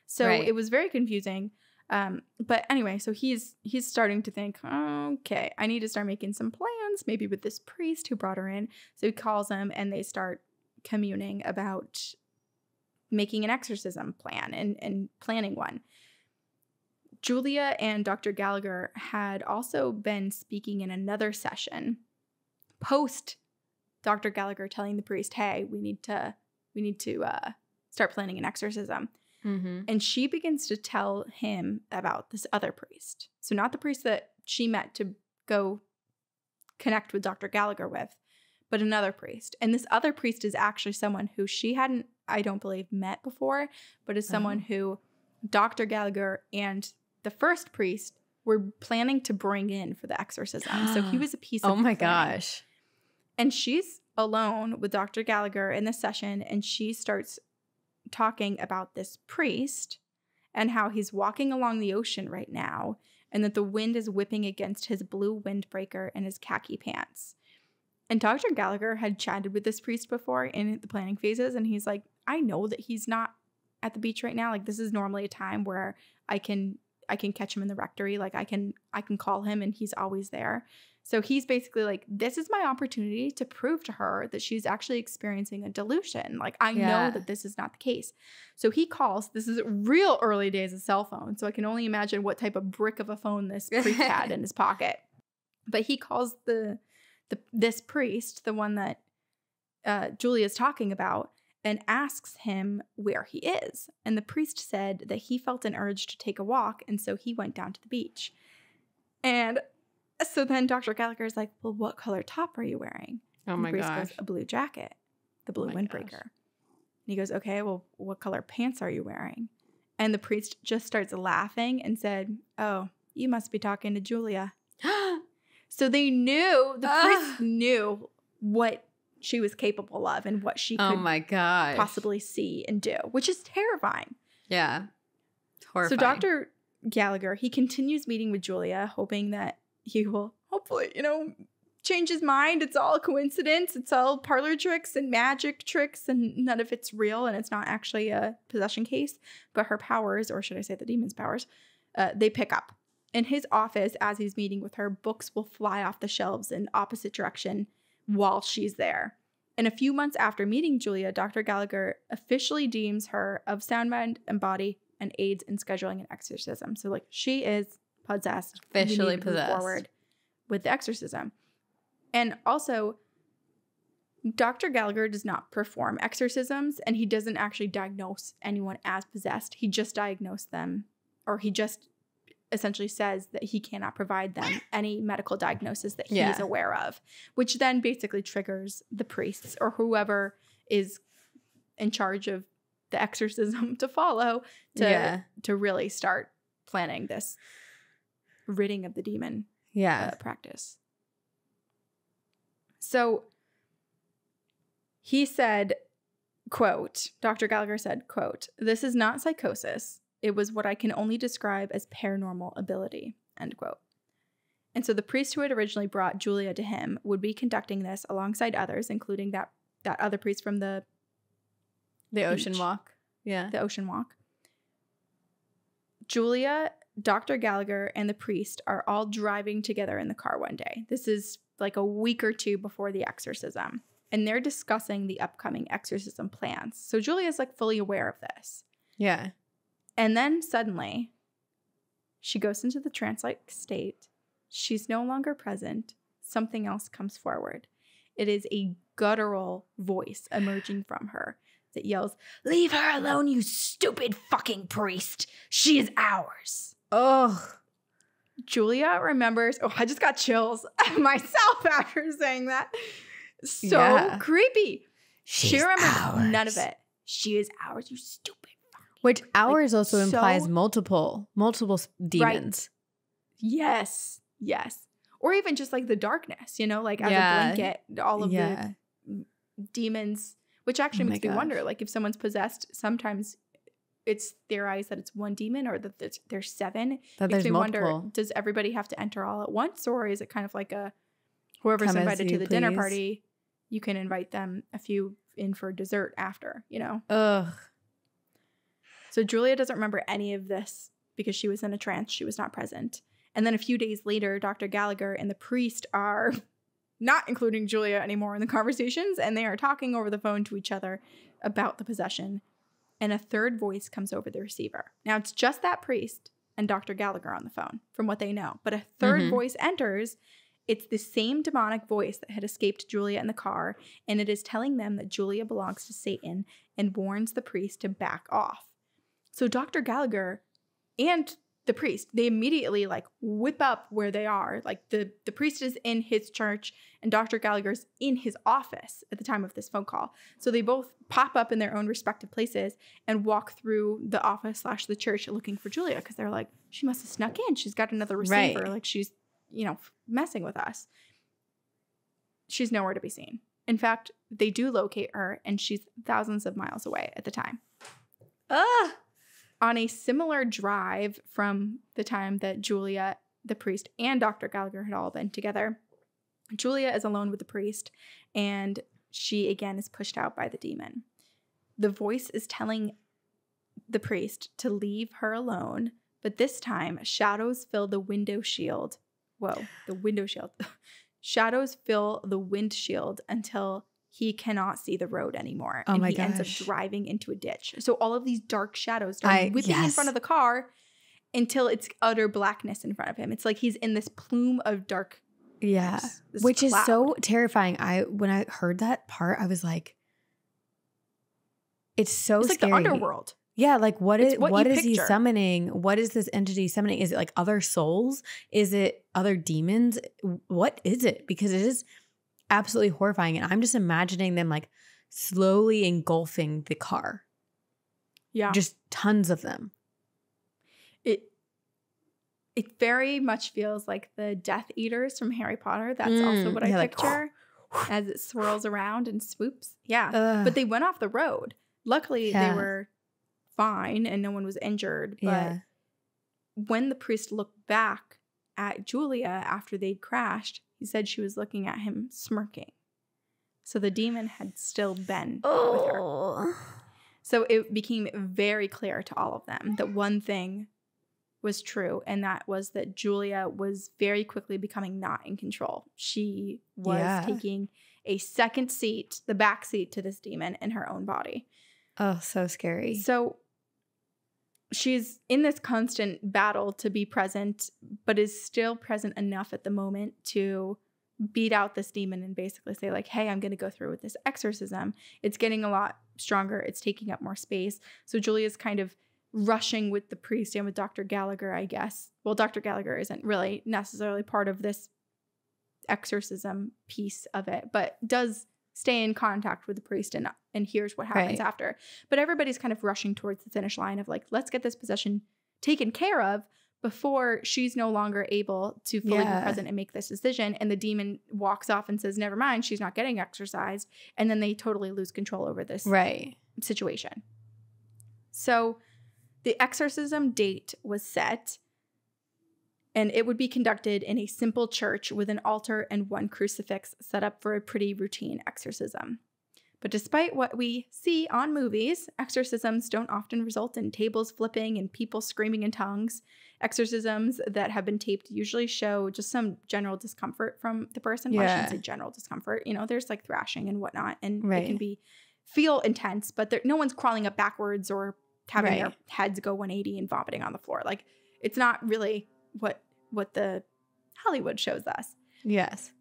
So Right. it was very confusing. Um, but anyway, so he's he's starting to think, okay, I need to start making some plans, maybe with this priest who brought her in. So he calls him and they start communing about making an exorcism plan and, and planning one. Julia and Dr. Gallagher had also been speaking in another session post Dr. Gallagher telling the priest, "Hey, we need to we need to uh, start planning an exorcism." Mm-hmm. And she begins to tell him about this other priest. So, not the priest that she met to go connect with Dr. Gallagher with, but another priest. And this other priest is actually someone who she hadn't, I don't believe, met before, but is someone who Dr. Gallagher and the first priest were planning to bring in for the exorcism. so, he was a piece of Oh my planning. gosh. And she's alone with Dr. Gallagher in the session, and she starts talking about this priest and how he's walking along the ocean right now, and that the wind is whipping against his blue windbreaker and his khaki pants. And Dr. Gallagher had chatted with this priest before in the planning phases, and he's like, I know that he's not at the beach right now. Like this is normally a time where I can I can catch him in the rectory. Like I can I can call him and he's always there. So he's basically like, this is my opportunity to prove to her that she's actually experiencing a delusion. Like, I Yeah. know that this is not the case. So he calls. This is real early days of cell phone. So I can only imagine what type of brick of a phone this priest had in his pocket. But he calls the, the this priest, the one that uh, Julia's talking about, and asks him where he is. And the priest said that he felt an urge to take a walk, and so he went down to the beach. And so then Dr. Gallagher is like, Well, what color top are you wearing? Oh And my priest gosh. goes, A blue jacket, the blue my gosh. windbreaker. And he goes, Okay, well, what color pants are you wearing? And the priest just starts laughing and said, Oh, you must be talking to Julia. So they knew, the priest Ah. knew what she was capable of and what she oh could my gosh. possibly see and do, which is terrifying. Yeah. It's horrifying. So Dr. Gallagher, he continues meeting with Julia, hoping that he will hopefully, you know, change his mind. It's all coincidence. It's all parlor tricks and magic tricks, and none of it's real, and it's not actually a possession case. But her powers, or should I say the demon's powers, uh, they pick up. In his office, as he's meeting with her, books will fly off the shelves in opposite direction while she's there. And a few months after meeting Julia, Dr. Gallagher officially deems her of sound mind and body and aids in scheduling an exorcism. So, like, she is possessed. Officially possessed. Forward with the exorcism. And also, Dr. Gallagher does not perform exorcisms and he doesn't actually diagnose anyone as possessed. He just diagnosed them, or he just essentially says that he cannot provide them any medical diagnosis that he's Yeah. aware of, which then basically triggers the priests or whoever is in charge of the exorcism to follow to yeah. to really start planning this ridding of the demon Yeah. uh, practice. So he said, quote, Dr. Gallagher said, quote, this is not psychosis. It was what I can only describe as paranormal ability, end quote. And so the priest who had originally brought Julia to him would be conducting this alongside others, including that that other priest from the the ocean walk. Yeah. the ocean walk. Julia, Dr. Gallagher, and the priest are all driving together in the car one day. This is like a week or two before the exorcism. And they're discussing the upcoming exorcism plans. So Julia's like fully aware of this. Yeah. And then suddenly, she goes into the trance like state. She's no longer present. Something else comes forward. It is a guttural voice emerging from her that yells, Leave her alone, you stupid fucking priest. She is ours. Oh. Julia remembers, oh, I just got chills myself after saying that. So Yeah. creepy. she She's remembers none of it. She is ours, you stupid. Which ours also implies multiple, multiple demons. Yes, yes. Or even just like the darkness, you know, like as Yeah. a blanket, all of yeah. the demons, which actually Oh makes me wonder, like if someone's possessed, sometimes it's theorized that it's one demon or that there's, there's seven. That makes there's me multiple. wonder, does everybody have to enter all at once, or is it kind of like a whoever's Come invited to you the dinner party, you can invite them a few in for dessert after, you know? Ugh. So Julia doesn't remember any of this because she was in a trance. She was not present. And then a few days later, Dr. Gallagher and the priest are not including Julia anymore in the conversations, and they are talking over the phone to each other about the possession. And a third voice comes over the receiver. Now it's just that priest and Dr. Gallagher on the phone, from what they know. But a 3rd Mhm. voice enters. It's the same demonic voice that had escaped Julia in the car, and it is telling them that Julia belongs to Satan and warns the priest to back off. So Dr. Gallagher and the priest, they immediately like whip up where they are. Like the the priest is in his church and Dr. Gallagher's in his office at the time of this phone call. So they both pop up in their own respective places and walk through the office slash the church looking for Julia because they're like, she must have snuck in. She's got another receiver. Right. Like she's, you know, messing with us. She's nowhere to be seen. In fact, they do locate her and she's thousands of miles away at the time Ah. On a similar drive from the time that Julia, the priest, and Dr. Gallagher had all been together. Julia is alone with the priest, and she again is pushed out by the demon. The voice is telling the priest to leave her alone, but this time shadows fill the window shield. Whoa, the window shield. shadows fill the windshield until he cannot see the road anymore. Oh and he ends up driving into a ditch. So all of these dark shadows start I- whipping in front of the car until it's utter blackness in front of him. It's like he's in this plume of dark. Yeah. this Which is so terrifying. I when I heard that part, I was like, it's so It's like scary. the underworld. Yeah, like what It's is what what is he summoning? What is this entity summoning? Is it like other souls? Is it other demons? What is it? Because it is absolutely horrifying. And I'm just imagining them like slowly engulfing the car. Yeah. Just tons of them. it it very much feels like the Death Eaters from Harry Potter. That's also Mm, what I yeah, like, picture as it swirls around and swoops. Yeah. Ugh. But they went off the road. Luckily, Yeah. they were fine and no one was injured. But yeah. when the priest looked back at Julia after they'd crashed, he said she was looking at him smirking. So the demon had still been with her. Oh. So it became very clear to all of them that one thing was true, and that was that Julia was very quickly becoming not in control. She was Yeah. taking a second seat, the back seat to this demon in her own body. Oh, so scary. So she's in this constant battle to be present, but is still present enough at the moment to beat out this demon and basically say, like, hey, I'm going to go through with this exorcism. It's getting a lot stronger, it's taking up more space. So Julia's kind of rushing with the priest and with Dr. Gallagher, I guess. Well, Dr. Gallagher isn't really necessarily part of this exorcism piece of it, but does stay in contact with the priest and and hears what happens Right. after. But everybody's kind of rushing towards the finish line of like, let's get this possession taken care of before she's no longer able to fully Yeah. be present and make this decision. And the demon walks off and says, Never mind, she's not getting exorcised. And then they totally lose control over this right. situation. So the exorcism date was set, and it would be conducted in a simple church with an altar and one crucifix set up for a pretty routine exorcism. But despite what we see on movies, exorcisms don't often result in tables flipping and people screaming in tongues. Exorcisms that have been taped usually show just some general discomfort from the person. Well, I shouldn't say general discomfort. You know, there's like thrashing and whatnot, and it can be feel intense, but there, no one's crawling up backwards or having their heads go 180 and vomiting on the floor. Like it's not really what what the Hollywood shows us Yes.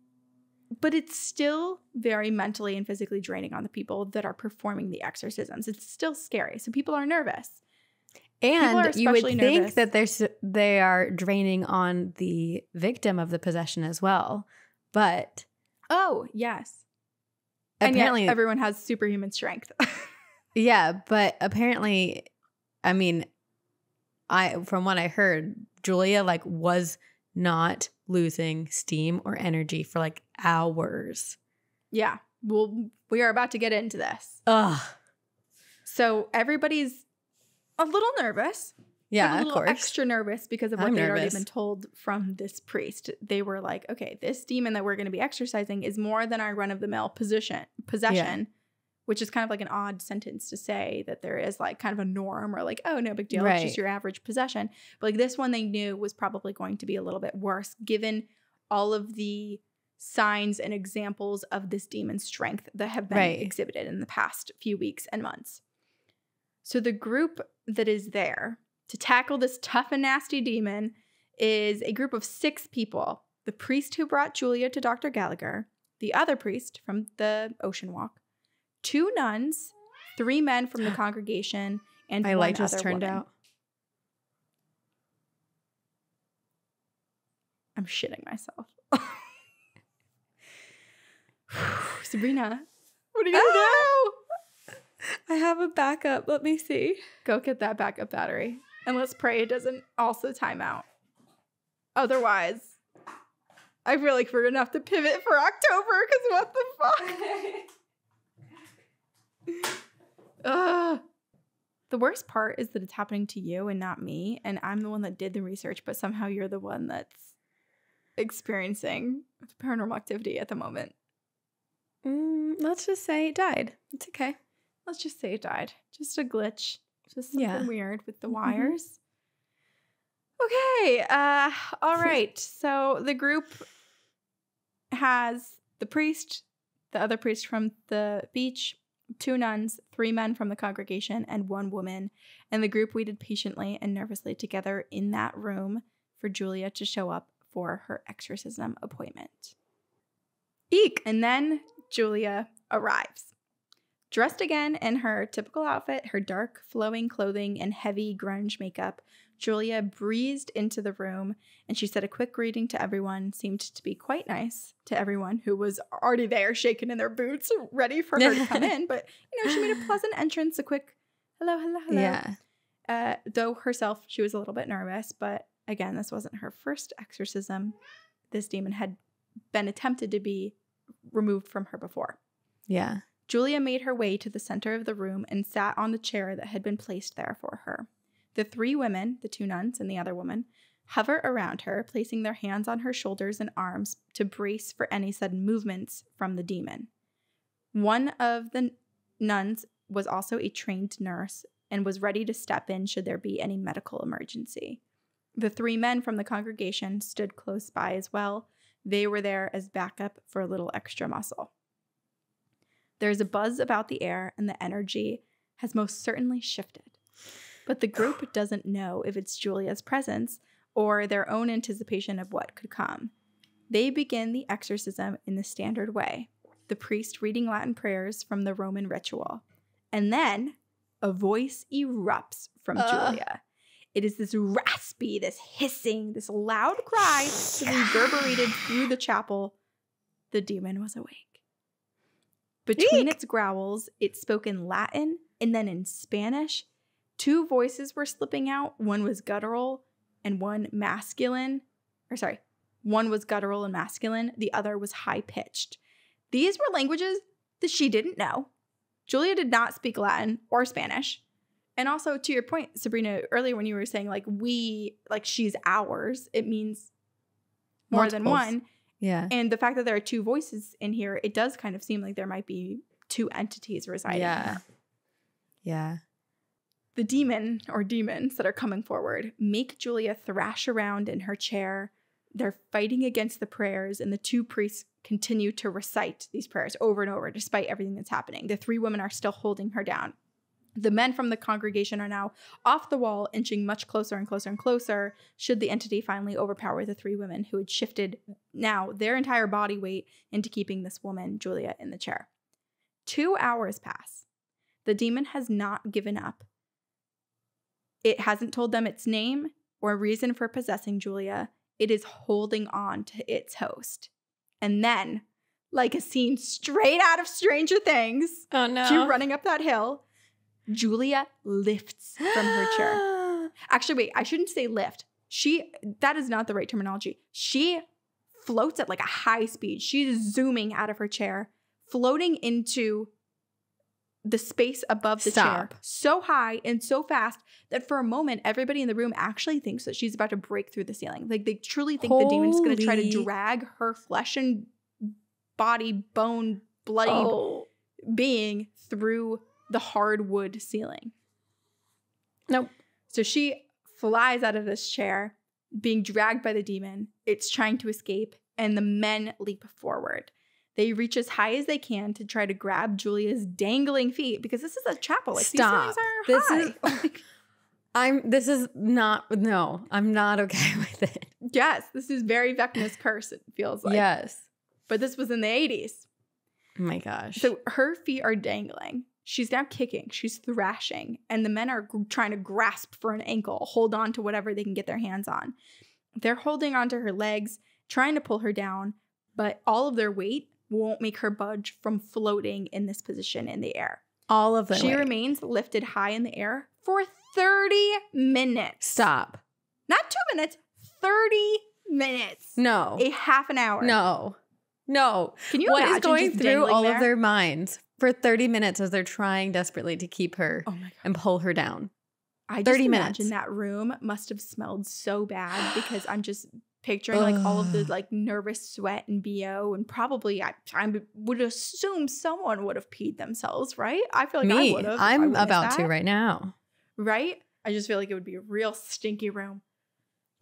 but it's still very mentally and physically draining on the people that are performing the exorcisms. It's still scary. So people are nervous. And you would think nervous. that there's they are draining on the victim of the possession as well. But Oh, yes. And apparently yet everyone has superhuman strength. Yeah, but apparently, I mean, I from what I heard, Julia like was not losing steam or energy for like hours. yeah. Well, we are about to get into this. Ugh. So everybody's a little nervous. Yeah, a of little course. extra nervous because of what they'd already been told from this priest. They were like, okay, this demon that we're going to be exorcising is more than our run of the mill position possession, which is kind of like an odd sentence to say that there is like kind of a norm or like, oh, no big deal, it's just your average possession. But like this one, they knew was probably going to be a little bit worse given all of the signs and examples of this demon's strength that have been Right. exhibited in the past few weeks and months. So the group that is there to tackle this tough and nasty demon is a group of six people. The priest who brought Julia to Dr. Gallagher, the other priest from the Ocean Walk, two nuns, three men from the congregation, and My light just turned woman. out. I'm shitting myself. Sabrina, what are you gonna do? Ah! I have a backup. Let me see. Go get that backup battery. And let's pray it doesn't also time out. Otherwise, I feel like we're gonna have to pivot for October because what the fuck? Ugh. The worst part is that it's happening to you and not me. And I'm the one that did the research, but somehow you're the one that's experiencing paranormal activity at the moment. Mm, let's just say it died. It's okay. Let's just say it died. Just a glitch. Just something Yeah. weird with the Mhm. wires. Okay. Uh all right. so the group has the priest, the other priest from the beach, two nuns, three men from the congregation, and one woman. And the group waited patiently and nervously together in that room for Julia to show up for her exorcism appointment. Eek! And then Julia arrives. Dressed again in her typical outfit, her dark, flowing clothing, and heavy grunge makeup, Julia breezed into the room and she said a quick greeting to everyone, seemed to be quite nice to everyone who was already there, shaking in their boots, ready for her to come in. But, you know, she made a pleasant entrance, a quick hello, hello, hello. Yeah. Uh, though herself, she was a little bit nervous, but again, this wasn't her first exorcism. This demon had been attempted to be removed from her before. Yeah. Julia made her way to the center of the room and sat on the chair that had been placed there for her. The three women, the two nuns and the other woman, hover around her, placing their hands on her shoulders and arms to brace for any sudden movements from the demon. One of the nuns was also a trained nurse and was ready to step in should there be any medical emergency. The three men from the congregation stood close by as well. They were there as backup for a little extra muscle. There's a buzz about the air, and the energy has most certainly shifted. But the group doesn't know if it's Julia's presence or their own anticipation of what could come. They begin the exorcism in the standard way the priest reading Latin prayers from the Roman ritual. And then a voice erupts from Uh. Julia. It is this raspy, this hissing, this loud cry that reverberated through the chapel. The demon was awake. Between Eek. its growls, it spoke in Latin and then in Spanish. Two voices were slipping out. One was guttural and one masculine. Or sorry, one was guttural and masculine. The other was high pitched. These were languages that she didn't know. Julia did not speak Latin or Spanish. And also to your point, Sabrina, earlier when you were saying like we, like she's ours, it means more than one. Yeah. And the fact that there are two voices in here, it does kind of seem like there might be two entities residing. in Yeah. Yeah. The demon or demons that are coming forward make Julia thrash around in her chair. They're fighting against the prayers, and the two priests continue to recite these prayers over and over, despite everything that's happening. The three women are still holding her down. The men from the congregation are now off the wall, inching much closer and closer and closer, should the entity finally overpower the three women who had shifted now their entire body weight into keeping this woman, Julia, in the chair. Two hours pass. The demon has not given up. It hasn't told them its name or reason for possessing Julia. It is holding on to its host. And then, like a scene straight out of Stranger Things, Oh no. she running up that hill, Julia lifts from her chair. Actually, wait, I shouldn't say lift. She, that is not the right terminology. She floats at like a high speed. She's zooming out of her chair, floating into the space above the chair so high and so fast that for a moment, everybody in the room actually thinks that she's about to break through the ceiling. Like they truly think the demon's going to try to drag her flesh and body, bone, bloody Oh. being through the hardwood ceiling. Nope. So she flies out of this chair, being dragged by the demon. It's trying to escape, and the men leap forward. They reach as high as they can to try to grab Julia's dangling feet because this is a chapel. Like Stop. these This ceilings are is- high. I'm this is not no, I'm not okay with it. yes, this is very Vecna's curse. It feels like. yes. but this was in the eighties. Oh my gosh. So her feet are dangling. She's now kicking. She's thrashing, and the men are trying to grasp for an ankle, hold on to whatever they can get their hands on. They're holding onto her legs, trying to pull her down, but all of their weight won't make her budge from floating in this position in the air. all of them. she remains lifted high in the air for 30 minutes. Stop. Not two minutes, 30 minutes. No. A half an hour. No. No. Can you What is imagine going just through all there? of their minds for 30 minutes as they're trying desperately to keep her Oh my god. and pull her down? I just 30 imagine minutes. that room must have smelled so bad because I'm just picturing like all of the like nervous sweat and bo and probably I, I would assume someone would have peed themselves, right? I feel like I would have. I'm about to right now. Right? I just feel like it would be a real stinky room.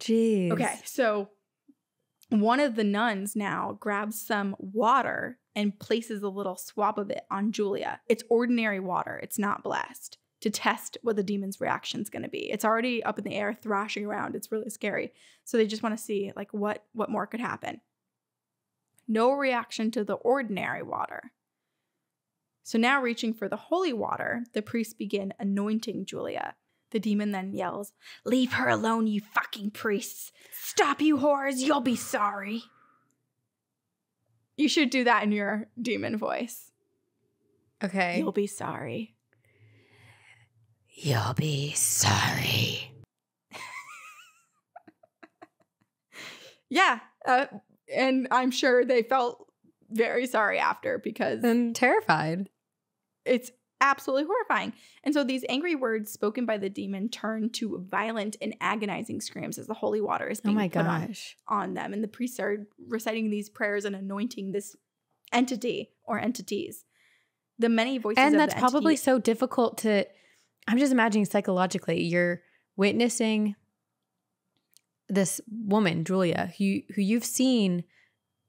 Jeez. Okay, so one of the nuns now grabs some water and places a little swab of it on Julia. It's ordinary water, it's not blessed, to test what the demon's reaction is going to be. It's already up in the air thrashing around. It's really scary. So they just want to see like what what more could happen. No reaction to the ordinary water. So now reaching for the holy water, the priests begin anointing Julia. The demon then yells, Leave her alone, you fucking priests. Stop, you whores. You'll be sorry. You should do that in your demon voice. Okay. You'll be sorry. You'll be sorry. Yeah. Uh, and I'm sure they felt very sorry after because And terrified. it's absolutely horrifying. And so these angry words spoken by the demon turn to violent and agonizing screams as the holy water is Oh being my put on gosh. on them. And the priests are reciting these prayers and anointing this entity or entities. The many voices And of that's the probably entity- so difficult to I'm just imagining psychologically you're witnessing this woman, Julia, who who you've seen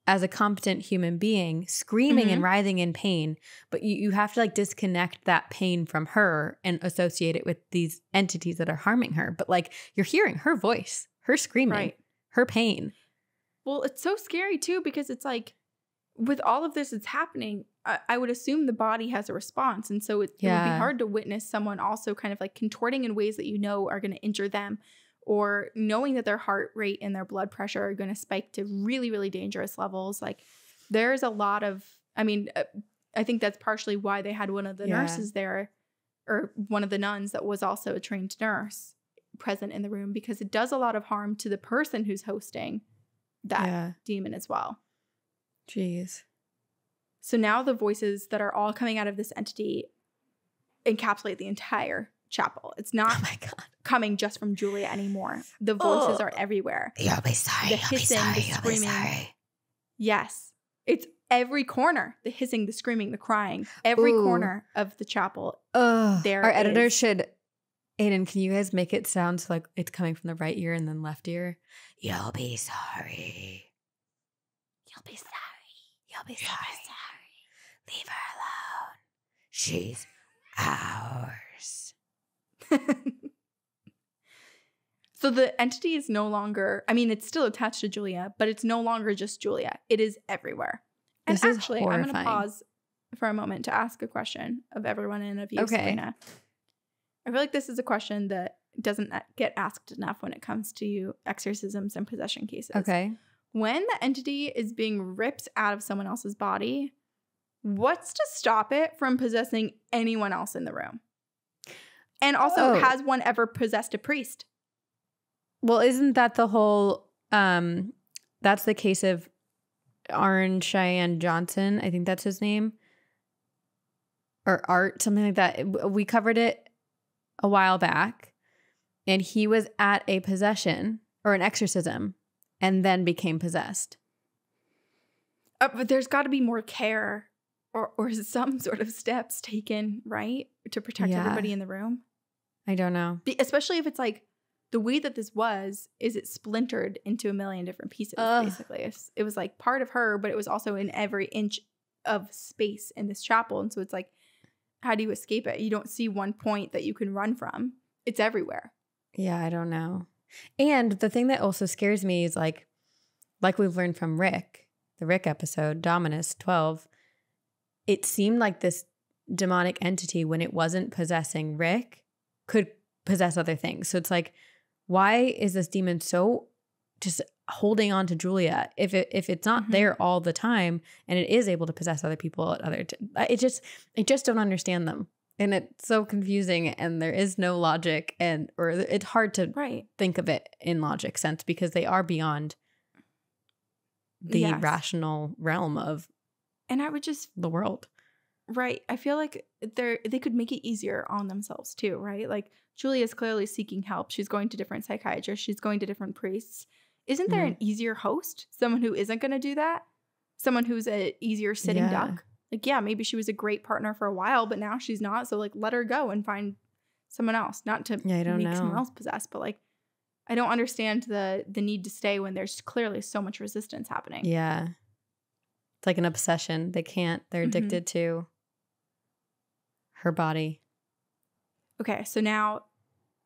as a competent human being screaming and mm-hmm. writhing in pain, but you, you have to like disconnect that pain from her and associate it with these entities that are harming her. But like you're hearing her voice, her screaming, right. her pain. Well, it's so scary too because it's like with all of this that's happening, I, I would assume the body has a response. And so it, it would be hard to witness someone also kind of like contorting in ways that you know are going to injure them or knowing that their heart rate and their blood pressure are going to spike to really, really dangerous levels. Like there's a lot of, I mean, uh, I think that's partially why they had one of the Yeah. nurses there or one of the nuns that was also a trained nurse present in the room because it does a lot of harm to the person who's hosting that yeah. demon as well. Jeez. So now the voices that are all coming out of this entity encapsulate the entire chapel. It's oh not Oh my god. coming just from Julia anymore. The voices Oh. are everywhere. You'll be sorry. The hissing, the screaming. Yes. It's every corner the hissing, the screaming, the crying, every Ooh. corner of the chapel. Ugh. There Our editor should. Aiden, can you guys make it sound so like it's coming from the right ear and then left ear? You'll be sorry. You'll be sorry. You'll be sorry. Leave her alone. She's ours. so the entity is no longer, I mean, it's still attached to Julia, but it's no longer just Julia. It is everywhere. And This is actually, I'm going to pause for a moment to ask a question of everyone and of you, Okay. Sabrina. I feel like this is a question that doesn't get asked enough when it comes to exorcisms and possession cases. Okay. When the entity is being ripped out of someone else's body, what's to stop it from possessing anyone else in the room? And also, Oh. has one ever possessed a priest? Well, isn't that the whole um that's the case of Arn Cheyenne Johnson, I think that's his name. Or Art, something like that. We covered it a while back. And he was at a possession or an exorcism and then became possessed. Uh, but there's got to be more care or, or some sort of steps taken, right? To protect Yeah. everybody in the room. I don't know. Be- especially if it's like the way that this was, is it splintered into a million different pieces, Ugh. basically. It's, it was like part of her, but it was also in every inch of space in this chapel. And so it's like, how do you escape it? You don't see one point that you can run from, it's everywhere. Yeah, I don't know. And the thing that also scares me is like, like we've learned from Rick, the Rick episode, Dominus 12, it seemed like this demonic entity, when it wasn't possessing Rick, could possess other things. So it's like, why is this demon so just holding on to Julia if it if it's not Mhm. there all the time and it is able to possess other people at other t- it just I just don't understand them and it's so confusing and there is no logic and or it's hard to Right. think of it in logic sense because they are beyond the Yes. rational realm of And I would just the world. Right. I feel like they're they could make it easier on themselves too, right? Like Julia's clearly seeking help. She's going to different psychiatrists, she's going to different priests. Isn't there mm-hmm. an easier host? Someone who isn't going to do that? Someone who's a easier sitting Yeah. duck? Like, yeah, maybe she was a great partner for a while, but now she's not. So like let her go and find someone else. Not to Yeah, I don't make someone else possessed, but like I don't understand the the need to stay when there's clearly so much resistance happening. Yeah. It's like an obsession. They can't, they're Mhm. addicted to her body. Okay, so now,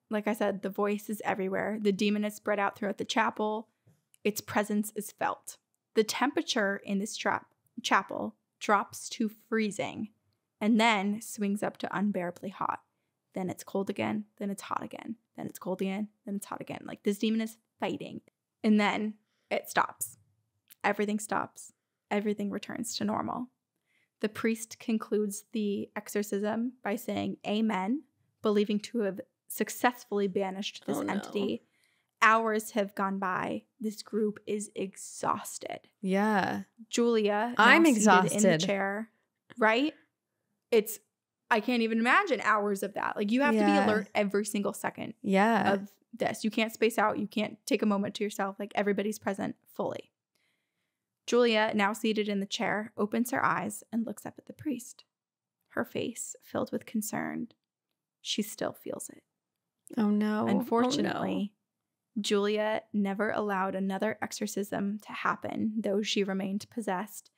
like I said, the voice is everywhere. The demon is spread out throughout the chapel. Its presence is felt. The temperature in this trap chapel drops to freezing and then swings up to unbearably hot. Then it's cold again, then it's hot again, then it's cold again, then it's hot again. Like this demon is fighting. And then it stops. Everything stops. Everything returns to normal. The priest concludes the exorcism by saying amen, believing to have successfully banished this Oh, no. entity. Hours have gone by. This group is exhausted. Yeah. Julia, I'm exhausted in the chair, right? It's I can't even imagine hours of that. Like you have to be alert every single second Yeah. of this. You can't space out. You can't take a moment to yourself. Like everybody's present fully. Julia, now seated in the chair, opens her eyes and looks up at the priest. Her face filled with concern. She still feels it. oh no. Oh, no. Julia never allowed another exorcism to happen, though she remained possessed,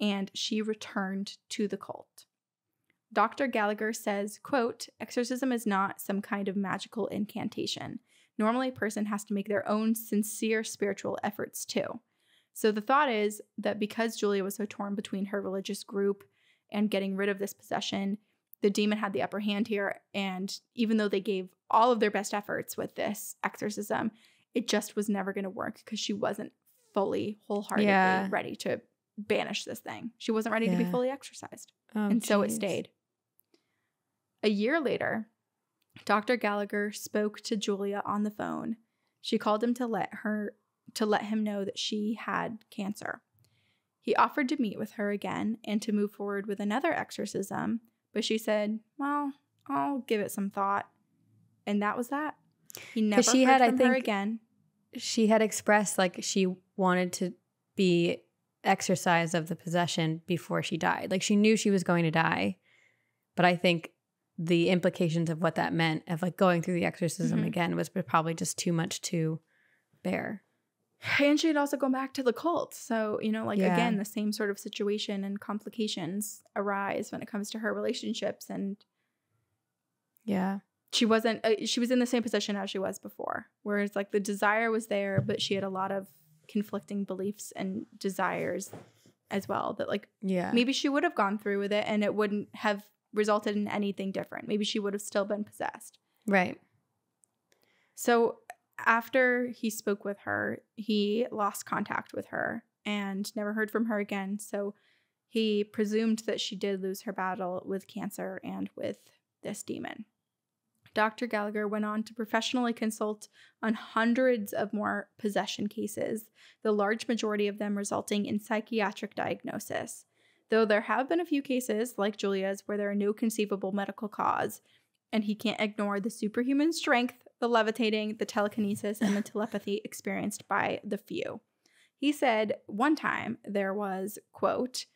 and she returned to the cult. Dr. Gallagher says, quote, exorcism is not some kind of magical incantation. Normally, a person has to make their own sincere spiritual efforts too. So the thought is that because Julia was so torn between her religious group and getting rid of this possession, the demon had the upper hand here. And even though they gave all of their best efforts with this exorcism, it just was never going to work because she wasn't fully, wholeheartedly Yeah. ready to banish this thing. She wasn't ready to be fully exorcised. Oh, and so it stayed. A year later, Dr. Gallagher spoke to Julia on the phone. She called him to let her to let him know that she had cancer. He offered to meet with her again and to move forward with another exorcism, but she said, "Well, I'll give it some thought." And that was that. He never she heard had, I from her think- again. She had expressed like she wanted to be exorcised of the possession before she died. Like she knew she was going to die, but I think the implications of what that meant of like going through the exorcism Mhm. again was probably just too much to bear. And she had also gone back to the cult. So, you know, like Yeah. again, the same sort of situation and complications arise when it comes to her relationships. And Yeah. She wasn't, uh, she was in the same position as she was before, whereas like the desire was there, but she had a lot of conflicting beliefs and desires as well that like Yeah. maybe she would have gone through with it and it wouldn't have resulted in anything different. Maybe she would have still been possessed. Right. So after he spoke with her, he lost contact with her and never heard from her again. So he presumed that she did lose her battle with cancer and with this demon. Dr. Gallagher went on to professionally consult on hundreds of more possession cases, the large majority of them resulting in psychiatric diagnosis. Though there have been a few cases, like Julia's, where there are no conceivable medical cause, and he can't ignore the superhuman strength, the levitating, the telekinesis, and the telepathy experienced by the few. He said one time there was, quote,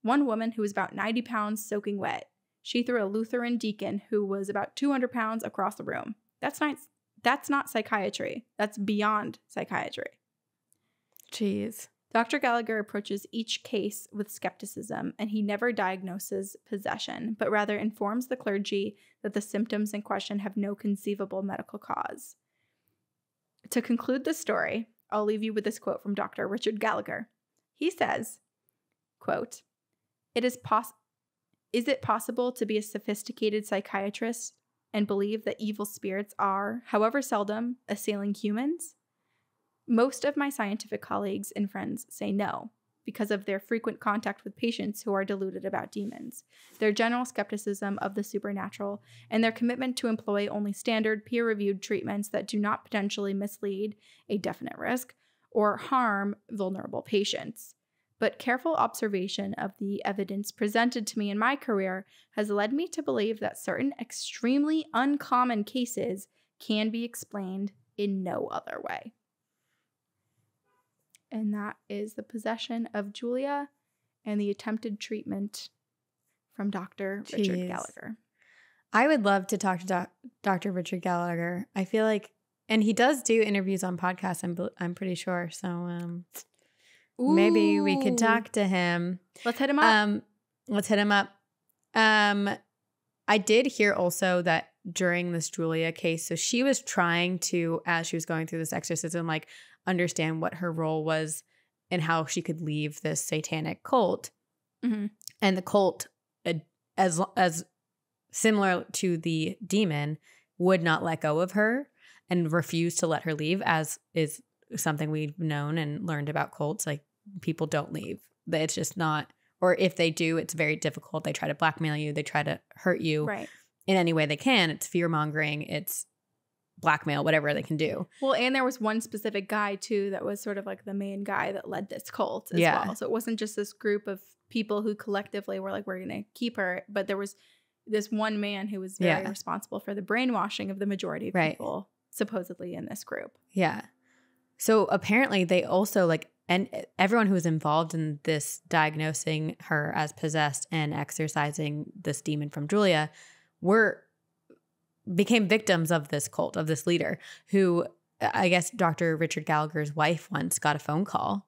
one woman who was about 90 pounds soaking wet. She threw a Lutheran deacon who was about 200 pounds across the room. That's not that's not psychiatry. That's beyond psychiatry. Jeez. Dr. Gallagher approaches each case with skepticism, and he never diagnoses possession, but rather informs the clergy that the symptoms in question have no conceivable medical cause. To conclude the story, I'll leave you with this quote from Dr. Richard Gallagher. He says, quote, it is pos- is it possible to be a sophisticated psychiatrist and believe that evil spirits are, however seldom, assailing humans? Most of my scientific colleagues and friends say no because of their frequent contact with patients who are deluded about demons, their general skepticism of the supernatural, and their commitment to employ only standard peer reviewed treatments that do not potentially mislead a definite risk or harm vulnerable patients. But careful observation of the evidence presented to me in my career has led me to believe that certain extremely uncommon cases can be explained in no other way and that is the possession of Julia and the attempted treatment from Dr. Richard Gallagher. I would love to talk to doc- Dr. Richard Gallagher. I feel like, and he does do interviews on podcasts. I'm I'm pretty sure. So um, maybe we could talk to him. Let's hit him up. Um, let's hit him up. Um, I did hear also that during this Julia case, so she was trying to, as she was going through this exorcism, like understand what her role was and how she could leave this satanic cult. Mhm. And the cult, uh, as as similar to the demon, would not let go of her and refused to let her leave, as is something we've known and learned about cults. Like people don't leave. It's just not, or if they do, it's very difficult. They try to blackmail you, they try to hurt you right. in any way they can. It's fear mongering, it's blackmail, whatever they can do. Well, and there was one specific guy too that was sort of like the main guy that led this cult as Yeah. well. So it wasn't just this group of people who collectively were like, we're going to keep her, but there was this one man who was very Yeah. responsible for the brainwashing of the majority of Right. people supposedly in this group. Yeah. So apparently they also like and everyone who was involved in this diagnosing her as possessed and exorcising this demon from Julia were became victims of this cult of this leader who I guess Dr. Richard Gallagher's wife once got a phone call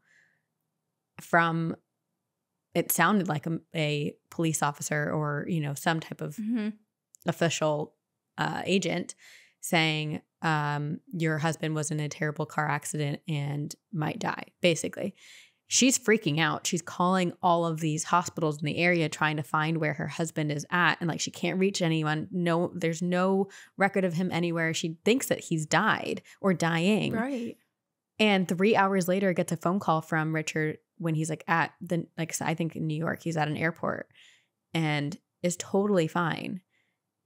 from it sounded like a, a police officer or you know some type of Mm-hmm. official uh, agent saying um, your husband was in a terrible car accident and might die basically. She's freaking out. She's calling all of these hospitals in the area trying to find where her husband is at and like she can't reach anyone. No there's no record of him anywhere. She thinks that he's died or dying. Right. and three hours later, gets a phone call from Richard when he's like at the like I think in New York, he's at an airport and is totally fine.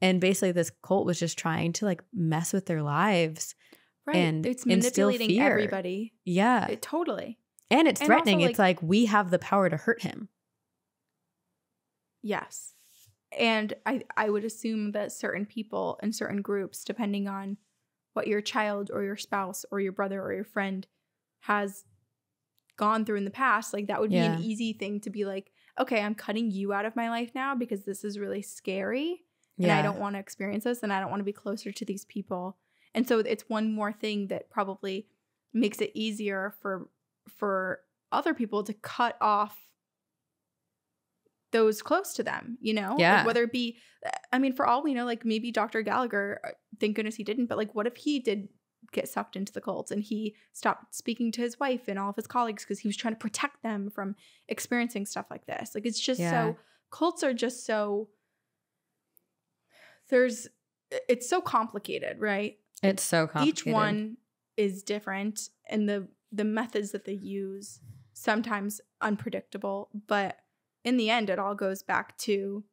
And basically, this cult was just trying to like mess with their lives. Right. And it's manipulating fear. everybody. Yeah, It- totally. and it's and threatening. also, it's like we have the power to hurt him. Yes. And I I would assume that certain people and certain groups, depending on what your child or your spouse or your brother or your friend has gone through in the past, like that would be Yeah. an easy thing to be like, okay, I'm cutting you out of my life now because this is really scary and I don't want to experience this and I don't want to be closer to these people. And so it's one more thing that probably makes it easier for for other people to cut off those close to them, you know? Like, Yeah. whether it be I mean for all we know like maybe Dr. Gallagher uh, thank goodness he didn't, but like what if he did get sucked into the cult and he stopped speaking to his wife and all of his colleagues because he was trying to protect them from experiencing stuff like this. Like it's just Yeah. so cults are just so there's it's so complicated, right? It's so complicated. Each one is different and the the methods that they use sometimes unpredictable, but in the end it all goes back to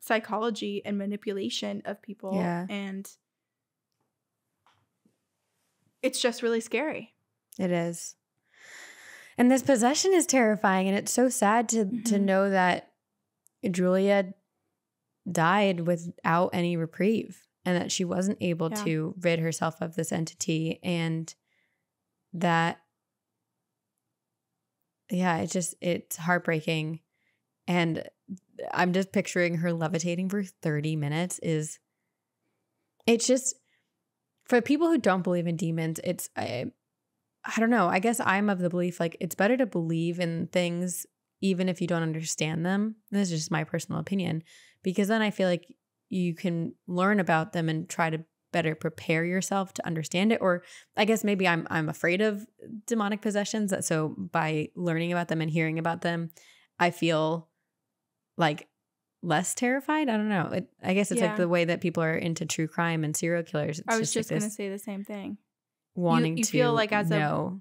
psychology and manipulation of people Yeah. and it's just really scary. It is. And this possession is terrifying and it's so sad to to Mhm. know that Julia died without any reprieve and that she wasn't able Yeah. to rid herself of this entity and that yeah, it just it's heartbreaking and I'm just picturing her levitating for 30 minutes is it's just for people who don't believe in demons, it's I, I don't know. I guess I'm of the belief like it's better to believe in things even if you don't understand them. This is just my personal opinion because then I feel like you can learn about them and try to better prepare yourself to understand it or I guess maybe I'm I'm afraid of demonic possessions so by learning about them and hearing about them I feel like less terrified. I don't know. It, I guess it's Yeah. like the way that people are into true crime and serial killers. It's I was just, just like going to say the same thing. wanting you to feel like as a-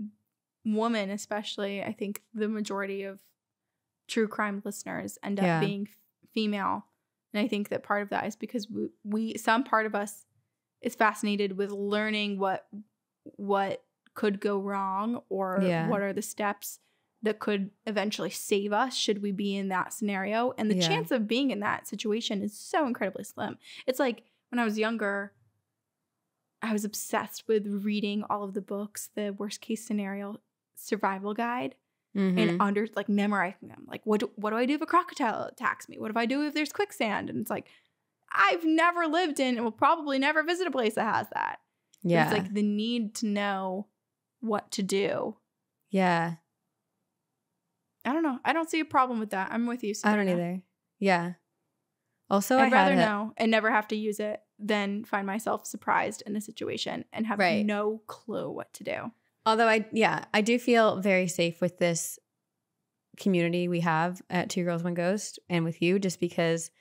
woman especially i think the majority of true crime listeners end up Yeah. being female and i think that part of that is because we, we some part of us is fascinated with learning what what could go wrong or Yeah. what are the steps that could eventually save us should we be in that scenario and the Yeah. chance of being in that situation is so incredibly slim it's like when i was younger i was obsessed with reading all of the books the worst case scenario survival guide Mhm. and under like memorizing them. Like what do, what do I do if a crocodile attacks me? What if I do if there's quicksand? And it's like I've never lived in and will probably never visit a place that has that. Yeah, It's like the need to know what to do. yeah. I don't know. I don't see a problem with that. I'm with you. I don't either. Yeah. Also, I I'd rather had a- know and never have to use it than find myself surprised in a situation and have Right. no clue what to do. Although I, yeah, I do feel very safe with this community we have at Two Girls One Ghost and with you, just because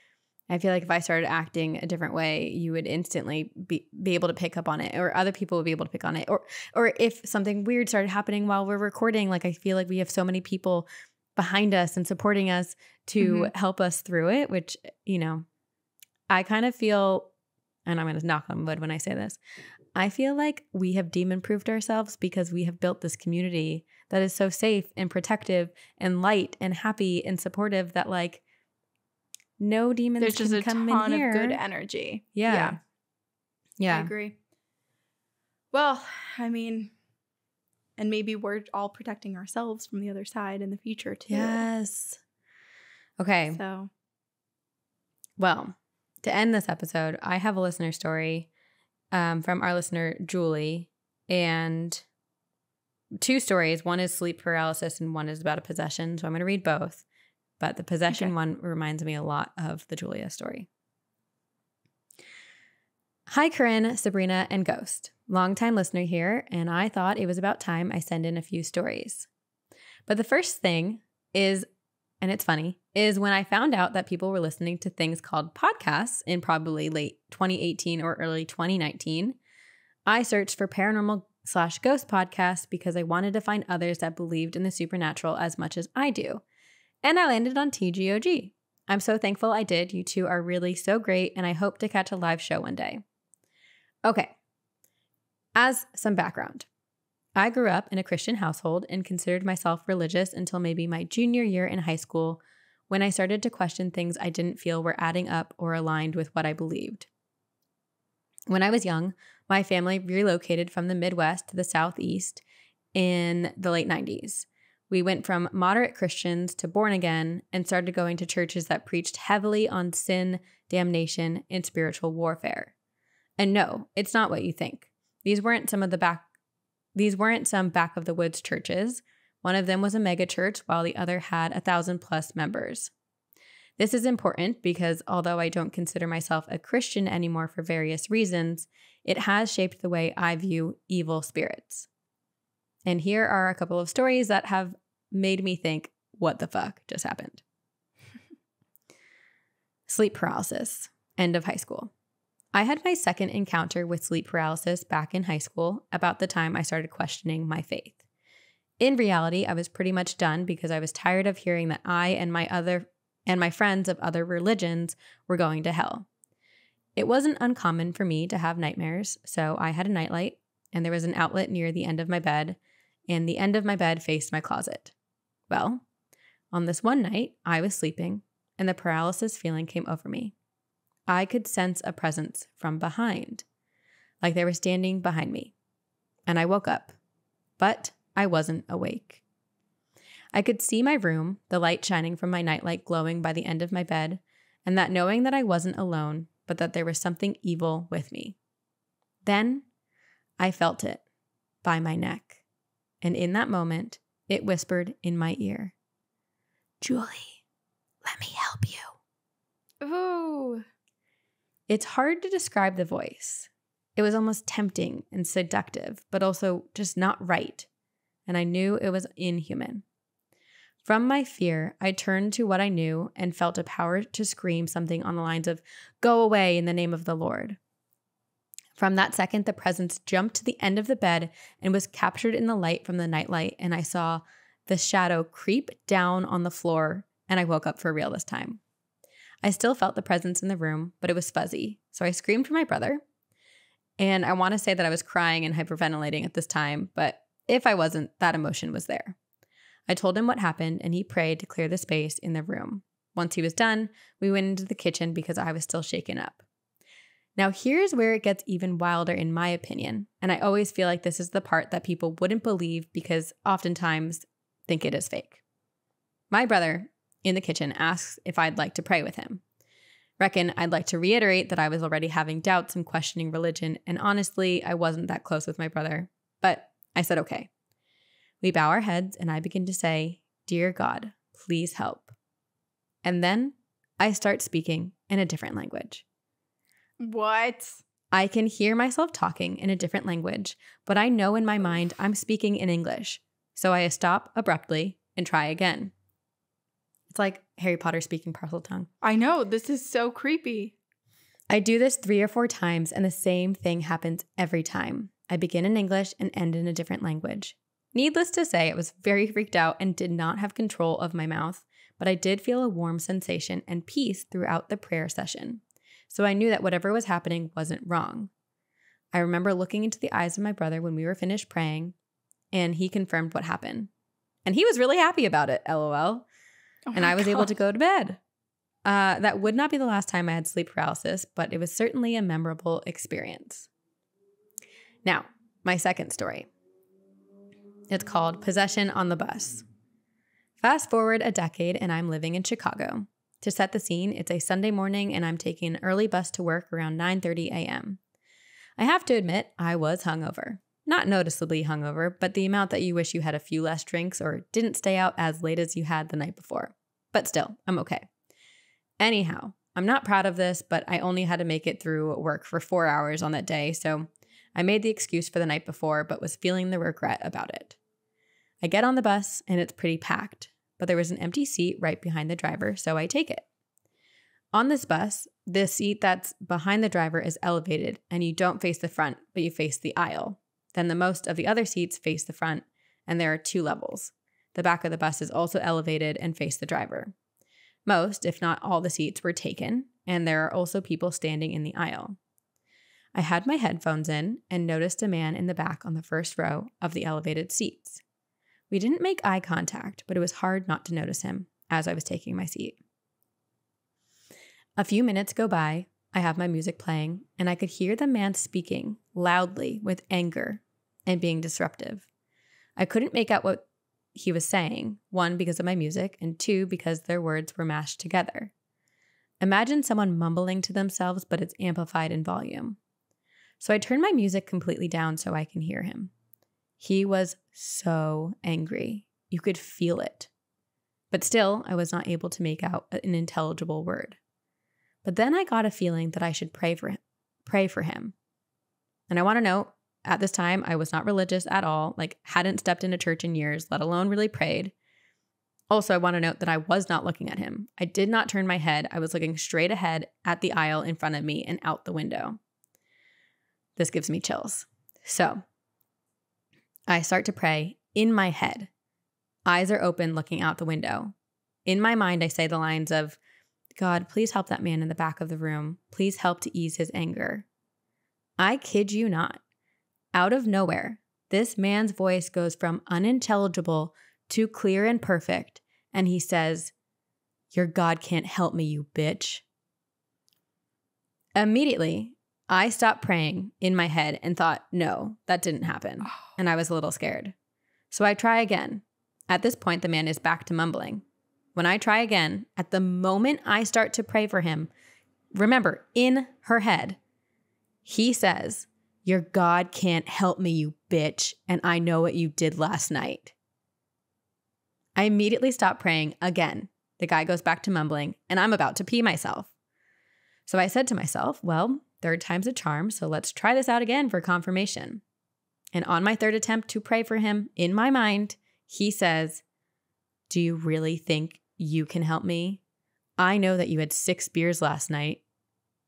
I feel like if I started acting a different way, you would instantly be, be able to pick up on it, or other people would be able to pick on it, or or if something weird started happening while we're recording, like I feel like we have so many people behind us and supporting us to mm-hmm. help us through it, which you know, I kind of feel, and I'm going to knock on wood when I say this. I feel like we have demon proofed ourselves because we have built this community that is so safe and protective and light and happy and supportive that like no demons There's just can a come ton in here. of good energy. yeah. yeah. Yeah. I agree. Well, I mean, and maybe we're all protecting ourselves from the other side in the future too. Yes. Okay. So Well, to end this episode, I have a listener story um, from our listener, Julie, and two stories. One is sleep paralysis, and one is about a possession. So I'm going to read both. But the possession Okay. one reminds me a lot of the Julia story. Hi, Corinne, Sabrina, and Ghost. Longtime listener here, and I thought it was about time I send in a few stories. But the first thing is, and it's funny, is when I found out that people were listening to things called podcasts in probably late 2018 or early 2019. I searched for paranormal slash ghost podcasts because I wanted to find others that believed in the supernatural as much as I do. And I landed on TGOG. I'm so thankful I did. You two are really so great, and I hope to catch a live show one day. Okay. As some background, I grew up in a Christian household and considered myself religious until maybe my junior year in high school when I started to question things I didn't feel were adding up or aligned with what I believed. When I was young, my family relocated from the Midwest to the Southeast in the late 90s. We went from moderate Christians to born again and started going to churches that preached heavily on sin, damnation, and spiritual warfare. And no, it's not what you think. These weren't some of the back these weren't some back of the woods churches. One of them was a megachurch, while the other had a thousand plus members. This is important because although I don't consider myself a Christian anymore for various reasons, it has shaped the way I view evil spirits. And here are a couple of stories that have made me think, what the fuck just happened? Sleep paralysis, end of high school. I had my second encounter with sleep paralysis back in high school, about the time I started questioning my faith. In reality, I was pretty much done because I was tired of hearing that I and my other and my friends of other religions were going to hell. It wasn't uncommon for me to have nightmares, so I had a nightlight and there was an outlet near the end of my bed, and the end of my bed faced my closet. Well, on this one night, I was sleeping and the paralysis feeling came over me. I could sense a presence from behind, like they were standing behind me. And I woke up, but I wasn't awake. I could see my room, the light shining from my nightlight glowing by the end of my bed, and that knowing that I wasn't alone, but that there was something evil with me. Then I felt it by my neck. And in that moment, it whispered in my ear Julie, let me help you. Ooh. It's hard to describe the voice. It was almost tempting and seductive, but also just not right. And I knew it was inhuman. From my fear, I turned to what I knew and felt a power to scream something on the lines of, Go away in the name of the Lord. From that second, the presence jumped to the end of the bed and was captured in the light from the nightlight, and I saw the shadow creep down on the floor, and I woke up for real this time. I still felt the presence in the room, but it was fuzzy, so I screamed for my brother. And I want to say that I was crying and hyperventilating at this time, but if I wasn't, that emotion was there. I told him what happened, and he prayed to clear the space in the room. Once he was done, we went into the kitchen because I was still shaken up. Now, here's where it gets even wilder, in my opinion. And I always feel like this is the part that people wouldn't believe because oftentimes think it is fake. My brother in the kitchen asks if I'd like to pray with him. Reckon I'd like to reiterate that I was already having doubts and questioning religion, and honestly, I wasn't that close with my brother. But I said okay. We bow our heads, and I begin to say, Dear God, please help. And then I start speaking in a different language. What? I can hear myself talking in a different language, but I know in my mind I'm speaking in English. So I stop abruptly and try again. It's like Harry Potter speaking Parseltongue. I know. This is so creepy. I do this three or four times, and the same thing happens every time. I begin in English and end in a different language. Needless to say, I was very freaked out and did not have control of my mouth, but I did feel a warm sensation and peace throughout the prayer session. So I knew that whatever was happening wasn't wrong. I remember looking into the eyes of my brother when we were finished praying, and he confirmed what happened. And he was really happy about it, lol. Oh and I was God. able to go to bed. Uh, that would not be the last time I had sleep paralysis, but it was certainly a memorable experience. Now, my second story. It's called Possession on the Bus. Fast forward a decade, and I'm living in Chicago. To set the scene, it's a Sunday morning, and I'm taking an early bus to work around 9:30 a.m. I have to admit, I was hungover. Not noticeably hungover, but the amount that you wish you had a few less drinks or didn't stay out as late as you had the night before. But still, I'm okay. Anyhow, I'm not proud of this, but I only had to make it through work for four hours on that day, so I made the excuse for the night before, but was feeling the regret about it. I get on the bus and it's pretty packed, but there was an empty seat right behind the driver, so I take it. On this bus, the seat that's behind the driver is elevated and you don't face the front, but you face the aisle. Then the most of the other seats face the front, and there are two levels. The back of the bus is also elevated and face the driver. Most, if not all, the seats were taken, and there are also people standing in the aisle. I had my headphones in and noticed a man in the back on the first row of the elevated seats. We didn't make eye contact, but it was hard not to notice him as I was taking my seat. A few minutes go by, I have my music playing, and I could hear the man speaking loudly with anger and being disruptive. I couldn't make out what he was saying one, because of my music, and two, because their words were mashed together. Imagine someone mumbling to themselves, but it's amplified in volume. So I turned my music completely down so I can hear him. He was so angry. You could feel it. But still, I was not able to make out an intelligible word. But then I got a feeling that I should pray for him. Pray for him. And I want to note, at this time, I was not religious at all, like hadn't stepped into church in years, let alone really prayed. Also, I want to note that I was not looking at him. I did not turn my head. I was looking straight ahead at the aisle in front of me and out the window. This gives me chills. So, I start to pray in my head. Eyes are open, looking out the window. In my mind, I say the lines of, God, please help that man in the back of the room. Please help to ease his anger. I kid you not. Out of nowhere, this man's voice goes from unintelligible to clear and perfect, and he says, Your God can't help me, you bitch. Immediately, I stopped praying in my head and thought, No, that didn't happen. And I was a little scared. So I try again. At this point, the man is back to mumbling. When I try again, at the moment I start to pray for him, remember, in her head, he says, Your God can't help me, you bitch, and I know what you did last night. I immediately stop praying again. The guy goes back to mumbling, and I'm about to pee myself. So I said to myself, Well, third time's a charm, so let's try this out again for confirmation. And on my third attempt to pray for him, in my mind, he says, Do you really think you can help me? I know that you had six beers last night.